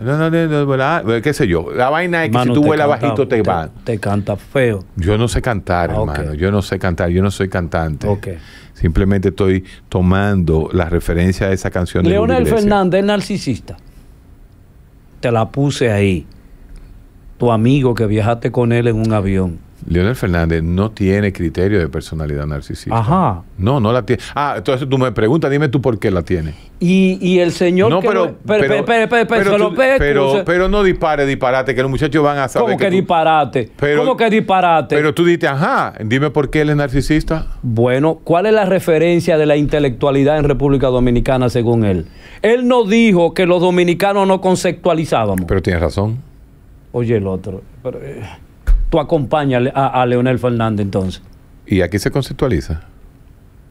No, no, no, no, al- qué sé yo. La vaina es que Mano, si tú te vuelas canta- bajito te, van. Te canta feo. Yo no sé cantar, Ah, hermano. Yo no sé cantar. Yo no soy cantante. Simplemente estoy tomando la referencia de esa canción Leonel. Fernández es narcisista. Te la puse ahí. Tu amigo que viajaste con él en un avión. Leonel Fernández no tiene criterio de personalidad narcisista. Ajá. No, no la tiene. Ah, entonces tú me preguntas, dime tú por qué la tiene. Y, y el señor No, que pero, no- pero, pero, pero, tú- pero, pero no dispare, disparate, que los muchachos van a saber ¿Cómo que, tú- disparate? Pero- ¿Cómo que disparate? Pero tú dices, ajá, dime por qué él es narcisista. Bueno, ¿cuál es la referencia de la intelectualidad en República Dominicana según él? Él no dijo que los dominicanos no conceptualizábamos. Pero tienes razón. Oye, el otro. pero, eh, tú acompañas a, a Leonel Fernández entonces. Y aquí se conceptualiza.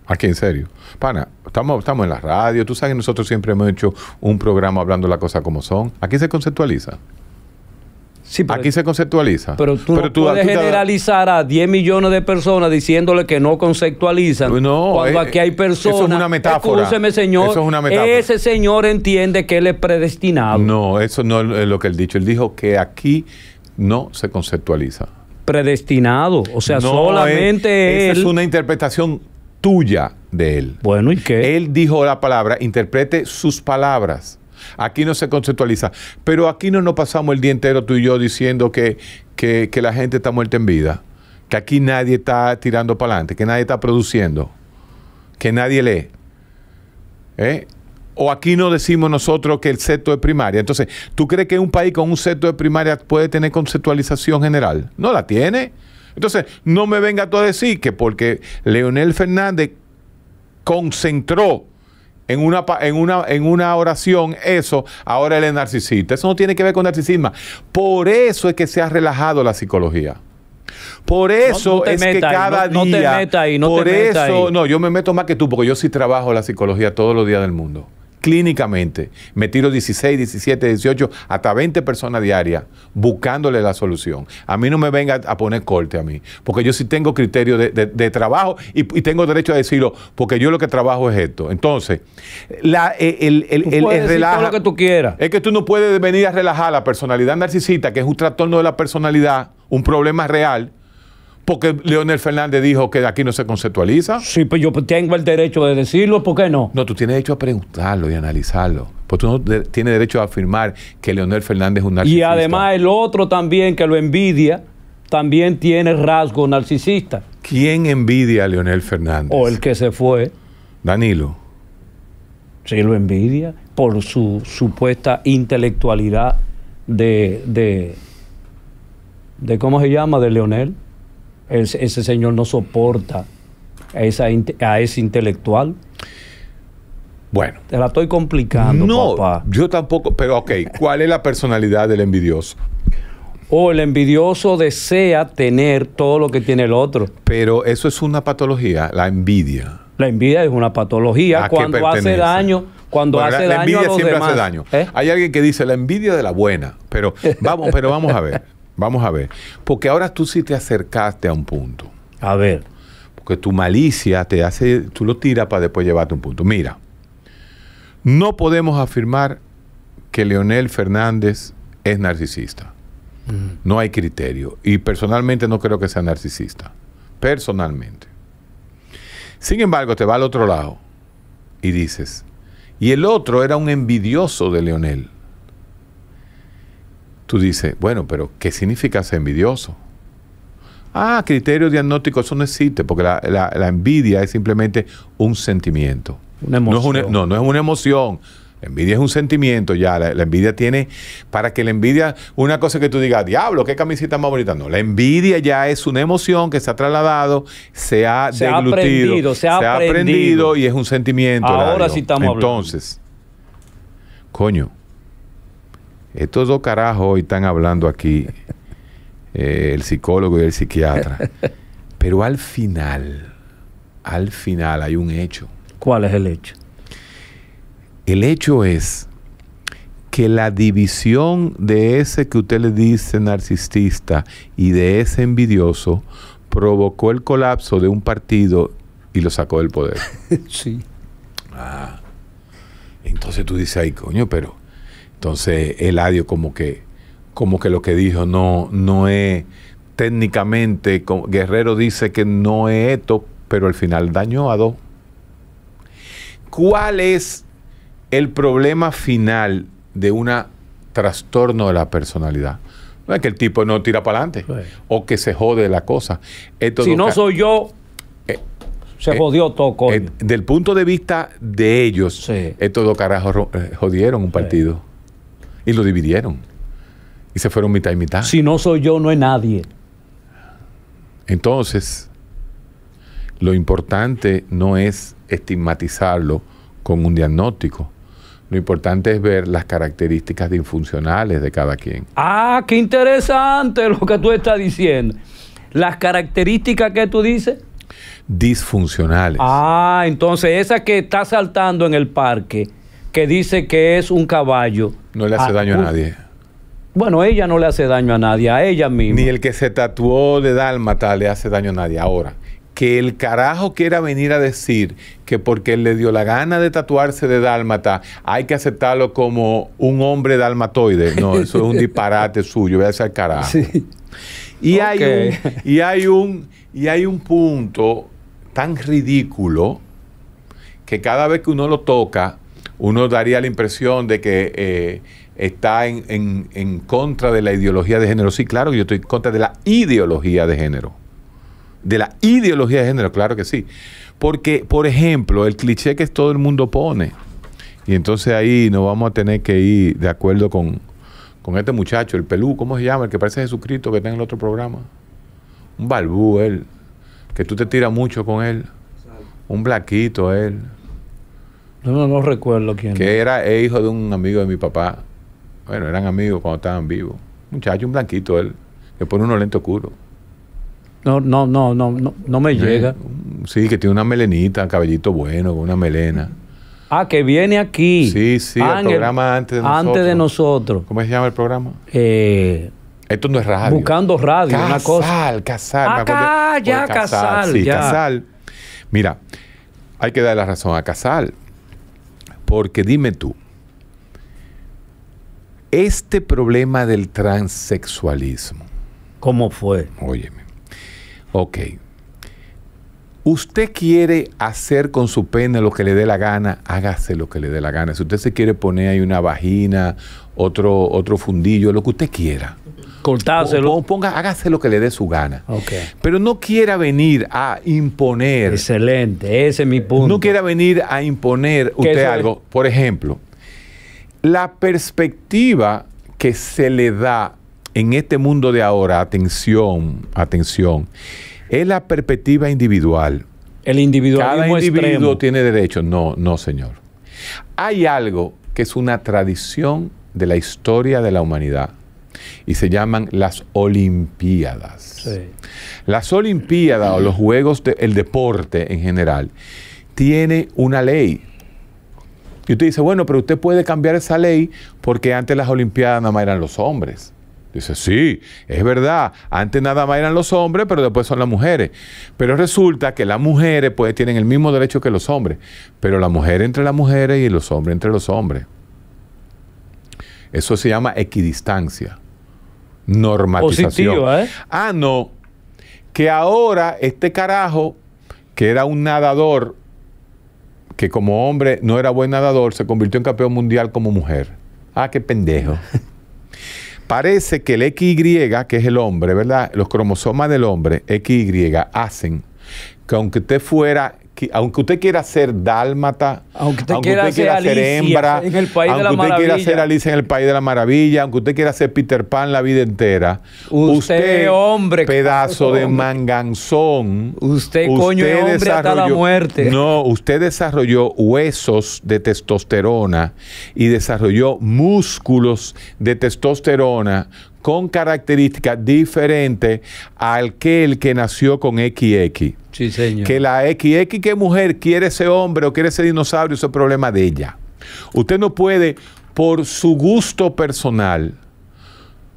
Aquí, en serio. Pana, estamos, estamos en la radio. Tú sabes que nosotros siempre hemos hecho un programa hablando las cosas como son. Aquí se conceptualiza. Sí, pero, Aquí se conceptualiza. pero tú no tú- puedes tú generalizar a 10 millones de personas diciéndole que no conceptualizan. No, cuando eh, aquí hay personas. eso es una metáfora. Señor. Eso es una metáfora. Ese señor entiende que él es predestinado. No, eso no es lo que él dicho. Él dijo que aquí no se conceptualiza. Predestinado. O sea, No, solamente eh, él. Esa es una interpretación tuya de él. Bueno, ¿y qué? Él dijo la palabra, interprete sus palabras. Aquí no se conceptualiza. Pero aquí no nos pasamos el día entero tú y yo diciendo que, que, que la gente está muerta en vida. Que aquí nadie está tirando para adelante, que nadie está produciendo, que nadie lee. ¿Eh? O aquí no decimos nosotros que el sexto es primaria. Entonces, ¿tú crees que un país con un sexto de primaria puede tener conceptualización general? No la tiene. Entonces, no me venga tú a decir que porque Leonel Fernández concentró en una, en, una, en una oración eso, ahora él es narcisista. Eso no tiene que ver con narcisismo. Por eso es que se ha relajado la psicología. Por eso no te es que ahí, cada no- no te día. metas ahí, no te por metas eso, ahí. no, yo me meto más que tú, porque yo sí trabajo la psicología todos los días del mundo. Clínicamente. Me tiro 16, 17, 18, hasta 20 personas diarias buscándole la solución. A mí no me venga a poner corte a mí, porque yo sí tengo criterio de, de- de trabajo y, y tengo derecho a decirlo, porque yo lo que trabajo es esto. Entonces, la, el, el, el- el relaja- todo lo que tú quieras. es que tú no puedes venir a relajar la personalidad narcisista, que es un trastorno de la personalidad, un problema real, porque Leonel Fernández dijo que aquí no se conceptualiza. Sí, pues yo tengo el derecho de decirlo, ¿por qué no? No, tú tienes derecho a preguntarlo y analizarlo. Porque tú no de- tienes derecho a afirmar que Leonel Fernández es un narcisista. Y además el otro también que lo envidia, también tiene rasgo narcisista. ¿Quién envidia a Leonel Fernández? O el que se fue, Danilo. sí lo envidia por su supuesta intelectualidad de, de, de ¿cómo se llama? De Leonel. Ese, ese señor no soporta a, esa, a ese intelectual. Bueno. Te la estoy complicando, no, papá. yo tampoco, pero ok, ¿cuál es la personalidad del envidioso? O el envidioso desea tener todo lo que tiene el otro. Pero eso es una patología, la envidia. La envidia es una patología ¿A qué cuando hace daño, cuando Bueno, hace la, la daño a envidia los siempre demás. hace daño. ¿Eh? Hay alguien que dice la envidia de la buena, pero vamos, pero vamos a ver, vamos a ver, porque ahora tú sí te acercaste a un punto, A ver, porque tu malicia te hace, tú lo tiras para después llevarte un punto. Mira, no podemos afirmar que Leonel Fernández es narcisista. No hay criterio y personalmente no creo que sea narcisista. Personalmente. Sin embargo, te va al otro lado y dices, y el otro era un envidioso de Leonel. Tú dices, bueno, pero ¿qué significa ser envidioso? Ah, criterio diagnóstico, eso no existe, porque la, la- la envidia es simplemente un sentimiento. Una No, es una, emoción. no, no es una emoción. La envidia es un sentimiento ya. La, la envidia tiene, para que la envidia, una cosa que tú digas, diablo, qué camiseta más bonita. No, la envidia ya es una emoción que se ha trasladado, se ha Se ha deglutido, aprendido, se ha aprendido. aprendido y es un sentimiento. Ahora sí estamos hablando. Entonces, coño, estos dos carajos hoy están hablando aquí, eh, el psicólogo y el psiquiatra. Pero al final, al final hay un hecho. ¿Cuál es el hecho? El hecho es que la división de ese que usted le dice narcisista y de ese envidioso provocó el colapso de un partido y lo sacó del poder. sí. Entonces tú dices, ay, coño, pero entonces Eladio como que como que lo que dijo no no es técnicamente como- Guerrero dice que no es esto, pero al final dañó a dos. ¿Cuál es el problema final de un trastorno de la personalidad? No es que el tipo no tira para adelante Sí. o que se jode la cosa. Si no soy yo, Eh, se eh, jodió todo, coño. eh, del punto de vista de ellos, Sí. estos dos carajos ro- jodieron un partido y lo dividieron. Y se fueron mitad y mitad. si no soy yo, no es nadie. Entonces, lo importante no es estigmatizarlo con un diagnóstico. Lo importante es ver las características disfuncionales de cada quien. Ah, qué interesante lo que tú estás diciendo. Las características que tú dices. Disfuncionales. Ah, entonces esa que está saltando en el parque, que dice que es un caballo. No le hace Ah, daño a nadie. Bueno, ella no le hace daño a nadie, a ella misma. Ni el que se tatuó de dálmata le hace daño a nadie. Ahora, que el carajo quiera venir a decir que porque él le dio la gana de tatuarse de dálmata, hay que aceptarlo como un hombre dalmatoide. No, eso es un disparate suyo. Voy a hacer carajo. Sí. Y, hay un, y, hay un, y hay un punto tan ridículo que cada vez que uno lo toca, uno daría la impresión de que eh, está en, en- en contra de la ideología de género. Sí, claro que yo estoy en contra de la ideología de género. De la ideología de género, claro que sí. Porque, por ejemplo, el cliché que todo el mundo pone, y entonces ahí nos vamos a tener que ir de acuerdo con, con este muchacho, el pelú, ¿cómo se llama? El que parece Jesucristo que está en el otro programa. Un balbú, él. Que tú te tiras mucho con él. Un blaquito, él. No, no, no recuerdo quién. Que era es hijo de un amigo de mi papá. Bueno, eran amigos cuando estaban vivos. Muchacho, un blanquito, él. Que pone unos lentes oscuros. No, no, no, no, no, no me llega. Eh, Sí, que tiene una melenita, cabellito bueno, con una melena. Ah, que viene aquí. Sí, sí, Ah, el el- programa antes de Antes nosotros. de nosotros. ¿Cómo se llama el programa? Eh, Esto no es radio. buscando radio, una cosa. Casal, Casal. Ah, me acordé. ca- Por ya, Casal, Sí, ya. Casal. Mira, hay que dar la razón a Casal. Porque dime tú, este problema del transexualismo, ¿Cómo fue? óyeme, ok, usted quiere hacer con su pene lo que le dé la gana, hágase lo que le dé la gana. Si usted se quiere poner ahí una vagina, otro, otro fundillo, lo que usted quiera. Cortárselo. Pon- Ponga, hágase lo que le dé su gana. Pero no quiera venir a imponer. Excelente, ese es mi punto. No quiera venir a imponer usted es? algo. Por ejemplo, la perspectiva que se le da en este mundo de ahora, atención, atención, es la perspectiva individual. El Cada individualismo individuo extremo. tiene derecho. No, no, señor. Hay algo que es una tradición de la historia de la humanidad y se llaman las Olimpiadas. Sí. Las Olimpiadas o los Juegos del deporte en general tiene una ley. Y usted dice, bueno, pero usted puede cambiar esa ley porque antes las Olimpiadas nada más eran los hombres. Dice, sí, es verdad, antes nada más eran los hombres, pero después son las mujeres. Pero resulta que las mujeres pues tienen el mismo derecho que los hombres, pero la mujer entre las mujeres y los hombres entre los hombres. Eso se llama equidistancia, normatización. Positiva, ¿eh? Ah, no, que ahora este carajo, que era un nadador que como hombre no era buen nadador, se convirtió en campeón mundial como mujer. Ah, qué pendejo. Parece que el XY, que es el hombre, ¿verdad? Los cromosomas del hombre, XY, hacen que aunque usted fuera aunque usted quiera ser dálmata, aunque usted, quiera, ser, hembra, en el país aunque usted quiera ser Alicia en el país de la maravilla, aunque usted quiera ser Peter Pan la vida entera, usted, hombre, pedazo de manganzón, usted, coño hombre hasta la muerte. No, usted desarrolló huesos de testosterona y desarrolló músculos de testosterona con características diferentes al que el que nació con XX. Sí, señor. Que la XX que mujer quiere ese hombre o quiere ese dinosaurio, eso es problema de ella. Usted no puede, por su gusto personal,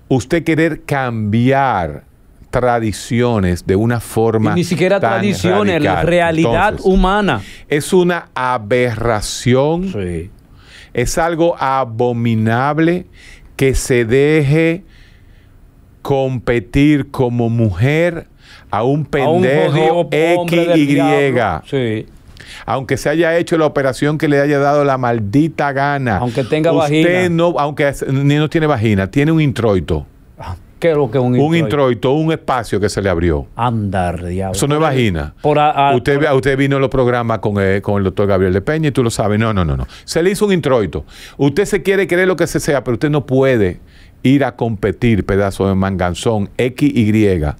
usted querer cambiar tradiciones de una forma. Y ni siquiera tradiciones, la realidad humana. Es una aberración. Sí. Es algo abominable que se deje competir como mujer a un pendejo XY. Sí. Aunque se haya hecho la operación que le haya dado la maldita gana. Aunque tenga usted vagina. No, aunque ni no tiene vagina, tiene un introito. Ah, ¿Qué es lo que es un introito? Un introito, un espacio que se le abrió. Andar, diablo. Eso no es vagina. Por usted, usted vino a los programas con el, con el doctor Gabriel de Peña y tú lo sabes. No, no, no, no. Se le hizo un introito. Usted se quiere creer lo que se sea, pero usted no puede ir a competir, pedazo de manganzón, XY,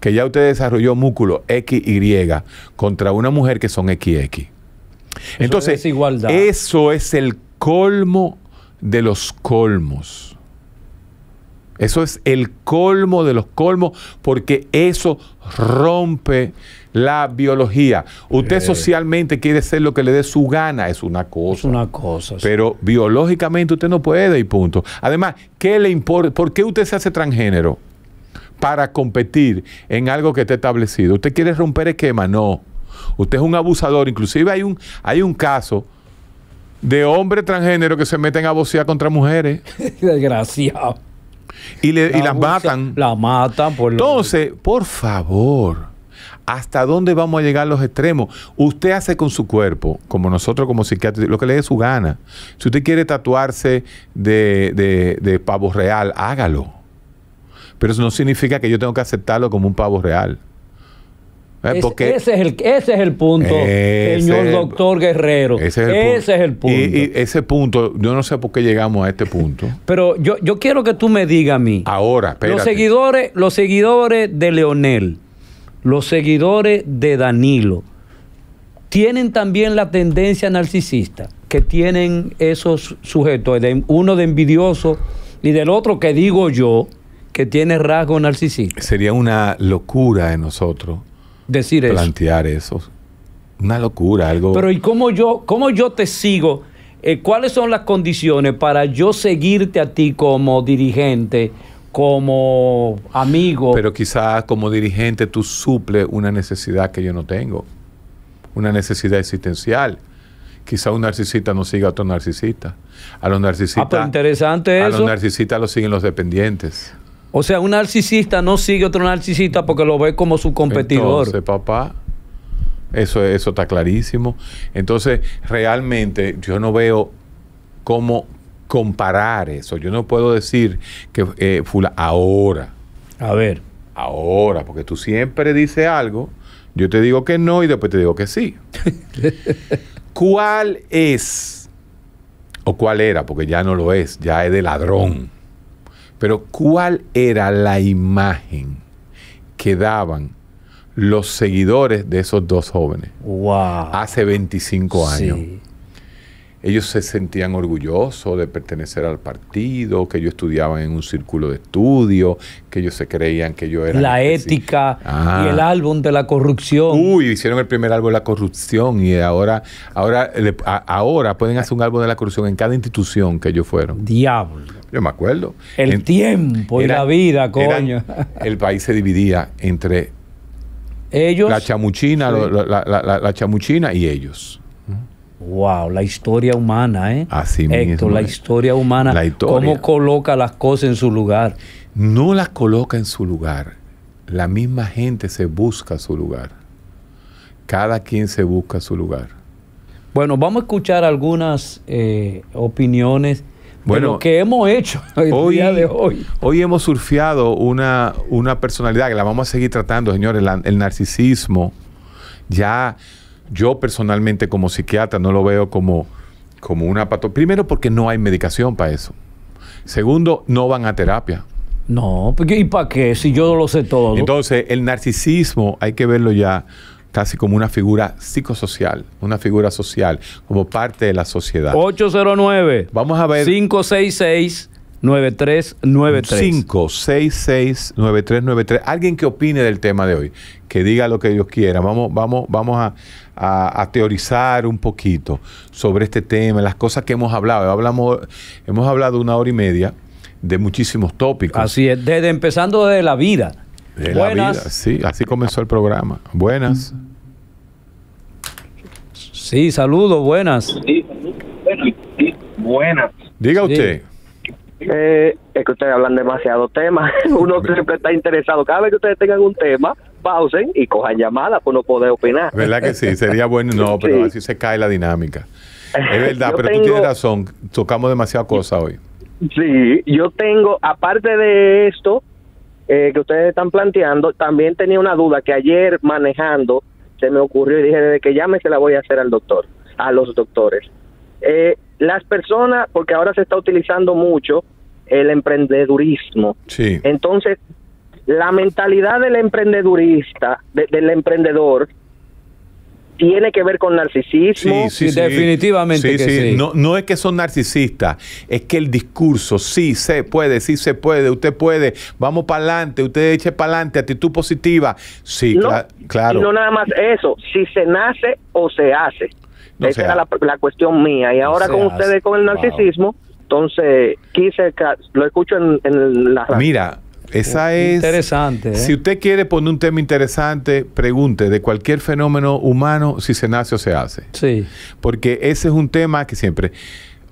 que ya usted desarrolló músculo XY contra una mujer que son XX. Entonces, eso es el colmo de los colmos. Eso es el colmo de los colmos porque eso rompe la biología. Usted socialmente quiere ser lo que le dé su gana, es una cosa. Es una cosa. Pero biológicamente usted no puede y punto. Además, ¿qué le importa? ¿Por qué usted se hace transgénero? Para competir en algo que está establecido. ¿Usted quiere romper esquema? No. Usted es un abusador. Inclusive hay un, hay un caso de hombres transgénero que se meten a vocear contra mujeres. Desgraciado. Y, le, y las matan. La matan por Entonces, por favor ¿Hasta dónde vamos a llegar los extremos? Usted hace con su cuerpo, como nosotros como psiquiatras, lo que le dé su gana. Si usted quiere tatuarse de, de, pavo real, hágalo. Pero eso no significa que yo tengo que aceptarlo como un pavo real. ¿Eh? Porque ese, es el, ese es el punto, señor doctor Guerrero. Ese es el punto. Y, ese punto, yo no sé por qué llegamos a este punto. Pero yo, yo quiero que tú me digas a mí. Ahora, espérate. Los seguidores, los seguidores de Leonel los seguidores de Danilo tienen también la tendencia narcisista que tienen esos sujetos, uno de envidioso y del otro que digo yo, que tiene rasgo narcisista. Sería una locura de nosotros decir plantear eso. Una locura, algo. Pero ¿y cómo yo, cómo yo te sigo? Eh, ¿Cuáles son las condiciones para yo seguirte a ti como dirigente como amigo. Pero quizás como dirigente tú suple una necesidad que yo no tengo, una necesidad existencial. Quizás un narcisista no siga a otro narcisista. A los narcisistas. Ah, interesante a los narcisistas lo siguen los dependientes. O sea, un narcisista no sigue otro narcisista porque lo ve como su competidor. Entonces, papá, eso, eso está clarísimo. Entonces, realmente yo no veo cómo comparar eso. Yo no puedo decir que eh, ahora. A ver. Ahora, porque tú siempre dices algo, yo te digo que no y después te digo que sí. ¿Cuál es, o cuál era, porque ya no lo es, ya es de ladrón, pero cuál era la imagen que daban los seguidores de esos dos jóvenes wow. hace 25 años? Ellos se sentían orgullosos de pertenecer al partido, que ellos estudiaban en un círculo de estudio, que ellos se creían que yo era... La ética y el álbum de la corrupción. Uy, hicieron el primer álbum de la corrupción y ahora, ahora, ahora pueden hacer un álbum de la corrupción en cada institución que ellos fueron. Diablo. Yo me acuerdo. El tiempo y la vida, coño. el país se dividía entre ellos. La chamuchina, la chamuchina y ellos. Wow, la historia humana, ¿eh? Así Héctor, la historia humana. La historia. ¿Cómo coloca las cosas en su lugar? No las coloca en su lugar. La misma gente se busca su lugar. Cada quien se busca su lugar. Bueno, vamos a escuchar algunas eh, opiniones Bueno, de lo que hemos hecho el Hoy, día de hoy. hoy hemos surfeado una, una personalidad que la vamos a seguir tratando, señores. la- el narcisismo, ya yo personalmente como psiquiatra no lo veo como, como una patología. Primero porque no hay medicación para eso. Segundo, no van a terapia. No, porque- ¿y para qué? Si yo lo sé todo. Entonces, el narcisismo hay que verlo ya casi como una figura psicosocial, una figura social, como parte de la sociedad. 809 Vamos a ver 566 9393. 566-9393. Alguien que opine del tema de hoy, que diga lo que Dios quiera. Vamos, vamos, vamos a, a- a teorizar un poquito sobre este tema, las cosas que hemos hablado. Hablamos, hemos hablado una hora y media de muchísimos tópicos. Así es, desde empezando de la vida. de la Buenas. vida. Sí, así comenzó el programa. Buenas. Sí, saludos, buenas. Sí, bueno, sí, buenas. Diga Sí. usted. Eh, es que ustedes hablan demasiado temas. Uno siempre está interesado. Cada vez que ustedes tengan un tema, pausen y cojan llamadas para uno poder opinar. ¿Verdad que sí? Sería bueno. No, pero Sí. así se cae la dinámica. Es verdad, Yo pero tú tengo- tienes razón. Tocamos demasiadas cosas hoy. Sí, yo tengo, aparte de esto eh, que ustedes están planteando, también tenía una duda que ayer manejando se me ocurrió y dije, desde que llame se la voy a hacer al doctor, a los doctores. Eh, las personas, porque ahora se está utilizando mucho el emprendedurismo, Sí. Entonces, la mentalidad del emprendedurista, de- del emprendedor, tiene que ver con narcisismo. sí, definitivamente que sí. No, no es que son narcisistas, es que el discurso, sí se puede, sí se puede, usted puede, vamos para adelante, usted eche para adelante, actitud positiva. Sí, No, cla- claro. Y no nada más eso, si se nace o se hace. No Esa era la, la cuestión mía. Y ahora con hace. ustedes con el Wow. narcisismo, entonces quise, lo escucho en, en la radio. Mira, esa es... Interesante. ¿eh? Si usted quiere poner un tema interesante, pregunte de cualquier fenómeno humano si se nace o se hace. Sí. Porque ese es un tema que siempre...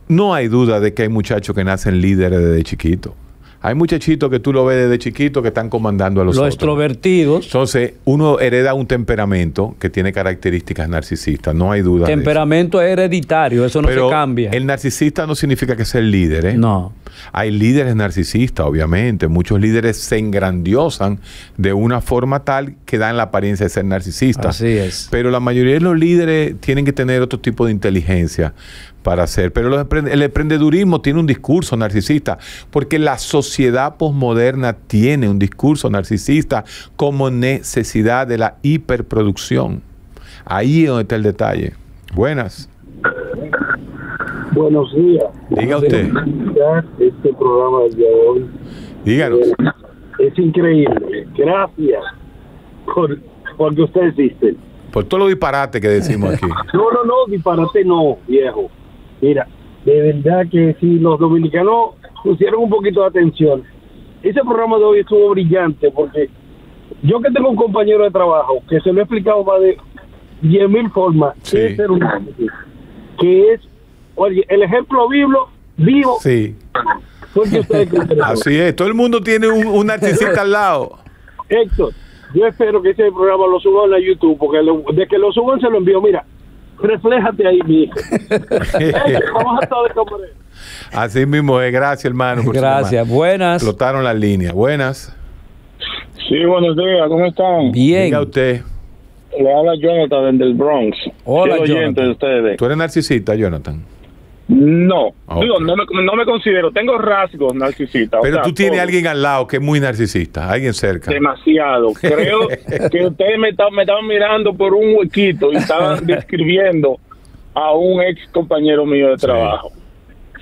No hay duda de que hay muchachos que nacen líderes desde chiquito. Hay muchachitos que tú lo ves desde chiquito que están comandando a los, Los otros. extrovertidos, Entonces, uno hereda un temperamento que tiene características narcisistas, no hay duda. de eso. temperamento es hereditario, eso no Pero se cambia. el narcisista no significa que sea el líder, ¿eh? No. Hay líderes narcisistas, obviamente. Muchos líderes se engrandiosan de una forma tal que dan la apariencia de ser narcisistas. Así es. Pero la mayoría de los líderes tienen que tener otro tipo de inteligencia para hacer. Pero los el emprendedurismo tiene un discurso narcisista, porque la sociedad posmoderna tiene un discurso narcisista como necesidad de la hiperproducción. Ahí es donde está el detalle. Buenas. Buenos días. Diga usted. Este programa del día de hoy Díganos. eh, es increíble. Gracias por porque usted existe. Por todo lo disparate que decimos aquí. No, no, no, disparate no, viejo. Mira, de verdad que si los dominicanos pusieron un poquito de atención, ese programa de hoy estuvo brillante porque yo que tengo un compañero de trabajo que se lo he explicado más de 10 mil formas, Sí. es ser un narcisista, que es, oye, el ejemplo vivo, vivo, Sí. porque ustedes creen. Así es. Todo el mundo tiene un, un narcisista al lado. Héctor, yo espero que ese programa lo suban a YouTube, porque lo- de que lo suban se lo envío. Mira, refléjate ahí, mi hijo. Vamos a estar de. Así mismo es. Gracias, hermano. por Gracias. Buenas. Explotaron las líneas. Buenas. Sí, buenos días, ¿cómo están? Bien. Diga usted. Le habla Jonathan del Bronx. Hola, Jonathan. de ustedes. ¿Tú eres narcisista, Jonathan? No, Ah, digo, no, me, no me considero, tengo rasgos narcisistas. o Pero sea, tú tienes alguien al lado que es muy narcisista. Alguien cerca. Demasiado. Creo que ustedes me, estaban- me estaban mirando por un huequito y estaban describiendo a un ex compañero mío de trabajo.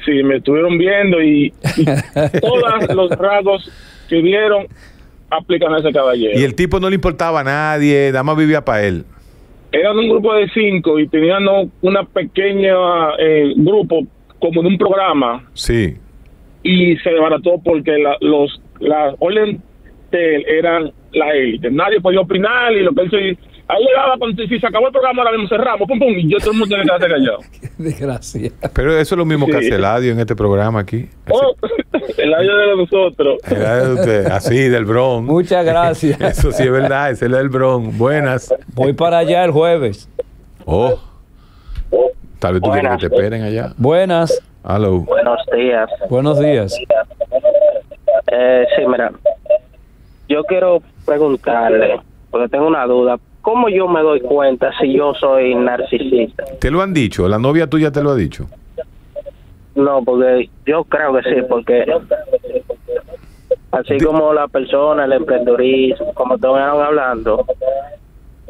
Sí, me estuvieron viendo y, y todos los rasgos que vieron aplican a ese caballero. Y el tipo no le importaba a nadie. Nada más vivía para él. Eran un grupo de cinco y tenían una pequeña eh, grupo como de un programa Sí. y se desbarató porque la, los las orden eran la élite. Nadie podía opinar y lo que él se... Ahí llegaba, cuando, si se acabó el programa, ahora mismo cerramos, pum, pum, y yo todo el mundo tiene que quedarse callado. Desgracia. Pero eso es lo mismo que hace Eladio en este programa aquí. Oh, el año de nosotros. Era de usted, así, del Bronx. Muchas gracias. Eso sí es verdad. Ese es el del Bronx. Buenas. Voy para allá el jueves. Oh. Tal vez tú quieres que te esperen allá. Buenas. Hello. Buenos días. Buenos días. Eh, sí, mira, yo quiero preguntarle, porque tengo una duda, ¿cómo yo me doy cuenta si yo soy narcisista? ¿Te lo han dicho? ¿La novia tuya te lo ha dicho? No, porque yo creo que sí, porque así como la persona, el emprendedurismo, como estuvieron hablando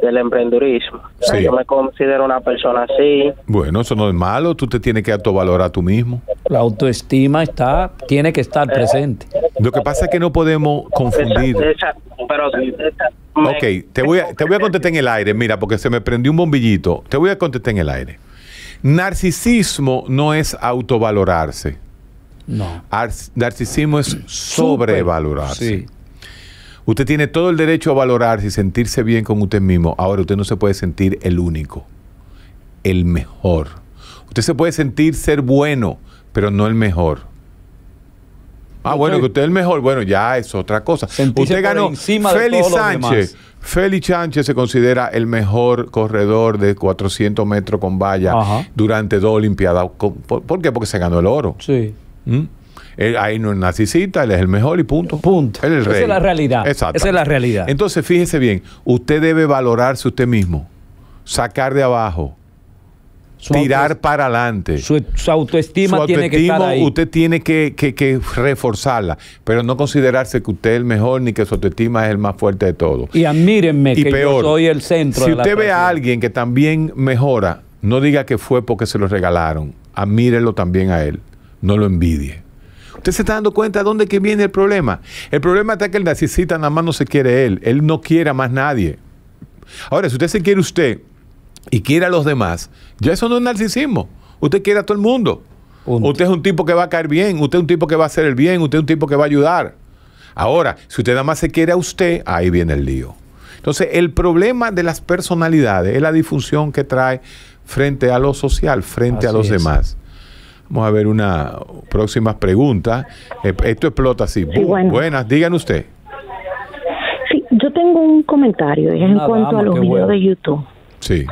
del emprendedurismo, Sí. yo me considero una persona así. Bueno, eso no es malo. Tú te tienes que autovalorar tú mismo. La autoestima está, tiene que estar presente. Lo que pasa es que no podemos confundir. Esa- esa- pero me- Ok, te voy, a, te voy a contestar en el aire, mira, porque se me prendió un bombillito. Te voy a contestar en el aire. Narcisismo no es autovalorarse. No. Ar- narcisismo es sobrevalorarse. Sí. Usted tiene todo el derecho a valorarse y sentirse bien con usted mismo. Ahora usted no se puede sentir el único, el mejor. Usted se puede sentir ser bueno, pero no el mejor. Ah, bueno, que usted es el mejor, bueno, ya es otra cosa. Sentirse usted ganó. Félix Sánchez. Félix Sánchez se considera el mejor corredor de 400 metros con valla Ajá. durante dos Olimpiadas. ¿Por, por qué? Porque se ganó el oro. Sí. ¿Mm? Él ahí no es narcisista, él es el mejor y punto. Punto. Él es el Esa es la realidad. Exacto. Esa es la realidad. Entonces, fíjese bien, usted debe valorarse usted mismo, sacar de abajo, Su tirar para adelante. su, su autoestima, Su tiene que estar autoestima, ahí. usted tiene que, que- que reforzarla, pero no considerarse que usted es el mejor ni que su autoestima es el más fuerte de todos. Y admírenme Y que peor, yo soy el centro si de la usted ve a alguien que también mejora, no diga que fue porque se lo regalaron. Admírelo también a él. No lo envidie. Usted se está dando cuenta de dónde que viene el problema. El problema está que el narcisista nada más no se quiere él. Él no quiere a más nadie. Ahora, si usted se quiere usted y quiere a los demás, ya eso no es narcisismo. Usted quiere a todo el mundo. Punto. Usted es un tipo que va a caer bien, usted es un tipo que va a hacer el bien, usted es un tipo que va a ayudar. Ahora, si usted nada más se quiere a usted, ahí viene el lío. Entonces, el problema de las personalidades es la disfunción que trae frente a lo social, frente a los es. demás. Vamos a ver una próxima pregunta. Eh, Esto explota así. Sí, Bu- bueno. Buenas, digan usted. Sí, yo tengo un comentario, es en cuanto dama, a los videos bueno. de YouTube. Sí.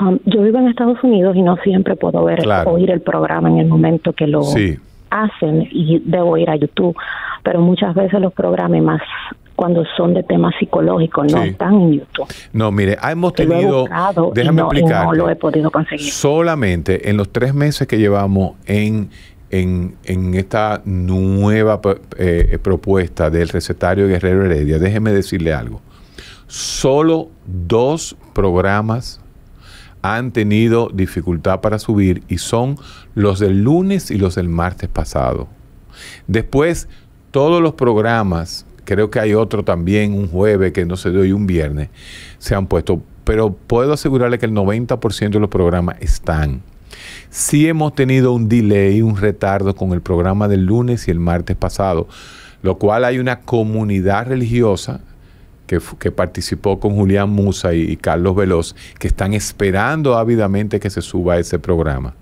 Um, yo vivo en Estados Unidos y no siempre puedo ver Claro. oír el programa en el momento que lo Sí. hacen y debo ir a YouTube, pero muchas veces los programas más cuando son de temas psicológicos no Sí. están en YouTube. No, mire, hemos Lo he tenido. buscado Déjame no, explicar. no lo he podido conseguir. Solamente en los tres meses que llevamos en, en, en esta nueva p- eh, propuesta del recetario Guerrero Heredia, déjeme decirle algo. Solo dos programas han tenido dificultad para subir y son los del lunes y los del martes pasado. Después, todos los programas, creo que hay otro también, un jueves que no se dio y un viernes, se han puesto. Pero puedo asegurarle que el 90% de los programas están. Sí hemos tenido un delay, un retardo con el programa del lunes y el martes pasado, lo cual hay una comunidad religiosa que, participó con Julián Musa y, y Carlos Veloz, que están esperando ávidamente que se suba ese programa.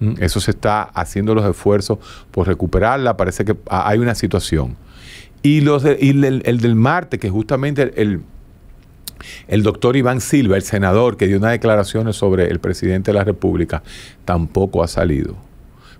Mm, Eso se está haciendo los esfuerzos por recuperarla. Parece que ha- hay una situación. Y, los de- y el, el del martes, que justamente el, el, el doctor Iván Silva, el senador que dio unas declaraciones sobre el presidente de la República, tampoco ha salido.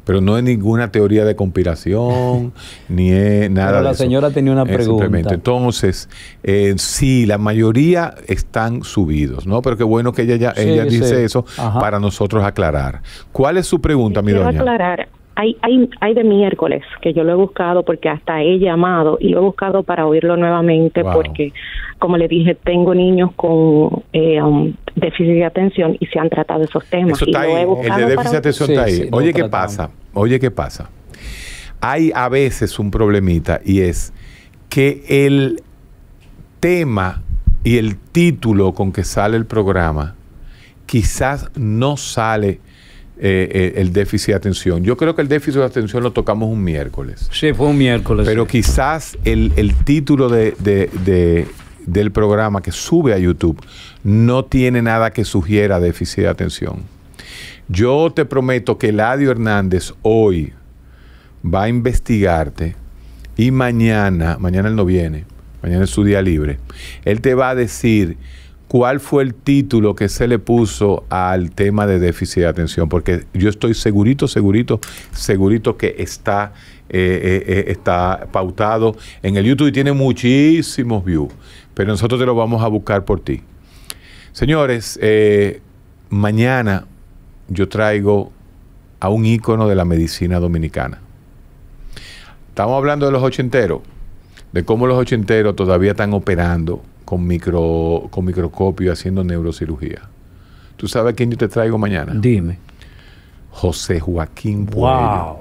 Pero no es ninguna teoría de conspiración, ni es nada Pero la de eso. señora tenía una pregunta. simplemente. Entonces, eh, sí, la mayoría están subidos, ¿no? Pero qué bueno que ella, ya, Sí, ella dice sí. eso Ajá. para nosotros aclarar. ¿Cuál es su pregunta, mi Quiero doña? aclarar, hay, hay, hay de miércoles que yo lo he buscado porque hasta he llamado y lo he buscado para oírlo nuevamente Wow. porque, como le dije, tengo niños con eh, um, déficit de atención y se han tratado esos temas. Eso y está lo ahí. he El de déficit para- de atención Sí, está ahí. sí, Oye, ¿qué tratamos. pasa? Oye, ¿qué pasa? Hay a veces un problemita y es que el tema y el título con que sale el programa quizás no sale eh, eh, el déficit de atención. Yo creo que el déficit de atención lo tocamos un miércoles. Sí, fue un miércoles. Pero quizás el, el título de, de- de- del programa que sube a YouTube no tiene nada que sugiera déficit de atención. Yo te prometo que Eladio Hernández hoy va a investigarte y mañana, mañana él no viene, mañana es su día libre, él te va a decir cuál fue el título que se le puso al tema de déficit de atención, porque yo estoy segurito, segurito, segurito que está, eh, eh, eh, está pautado en el YouTube y tiene muchísimos views, pero nosotros te lo vamos a buscar por ti. Señores, mañana yo traigo a un ícono de la medicina dominicana. Estamos hablando de los ochenteros, de cómo los ochenteros todavía están operando con, micro, con microscopio haciendo neurocirugía. ¿Tú sabes quién yo te traigo mañana? Dime. José Joaquín Puello. Wow.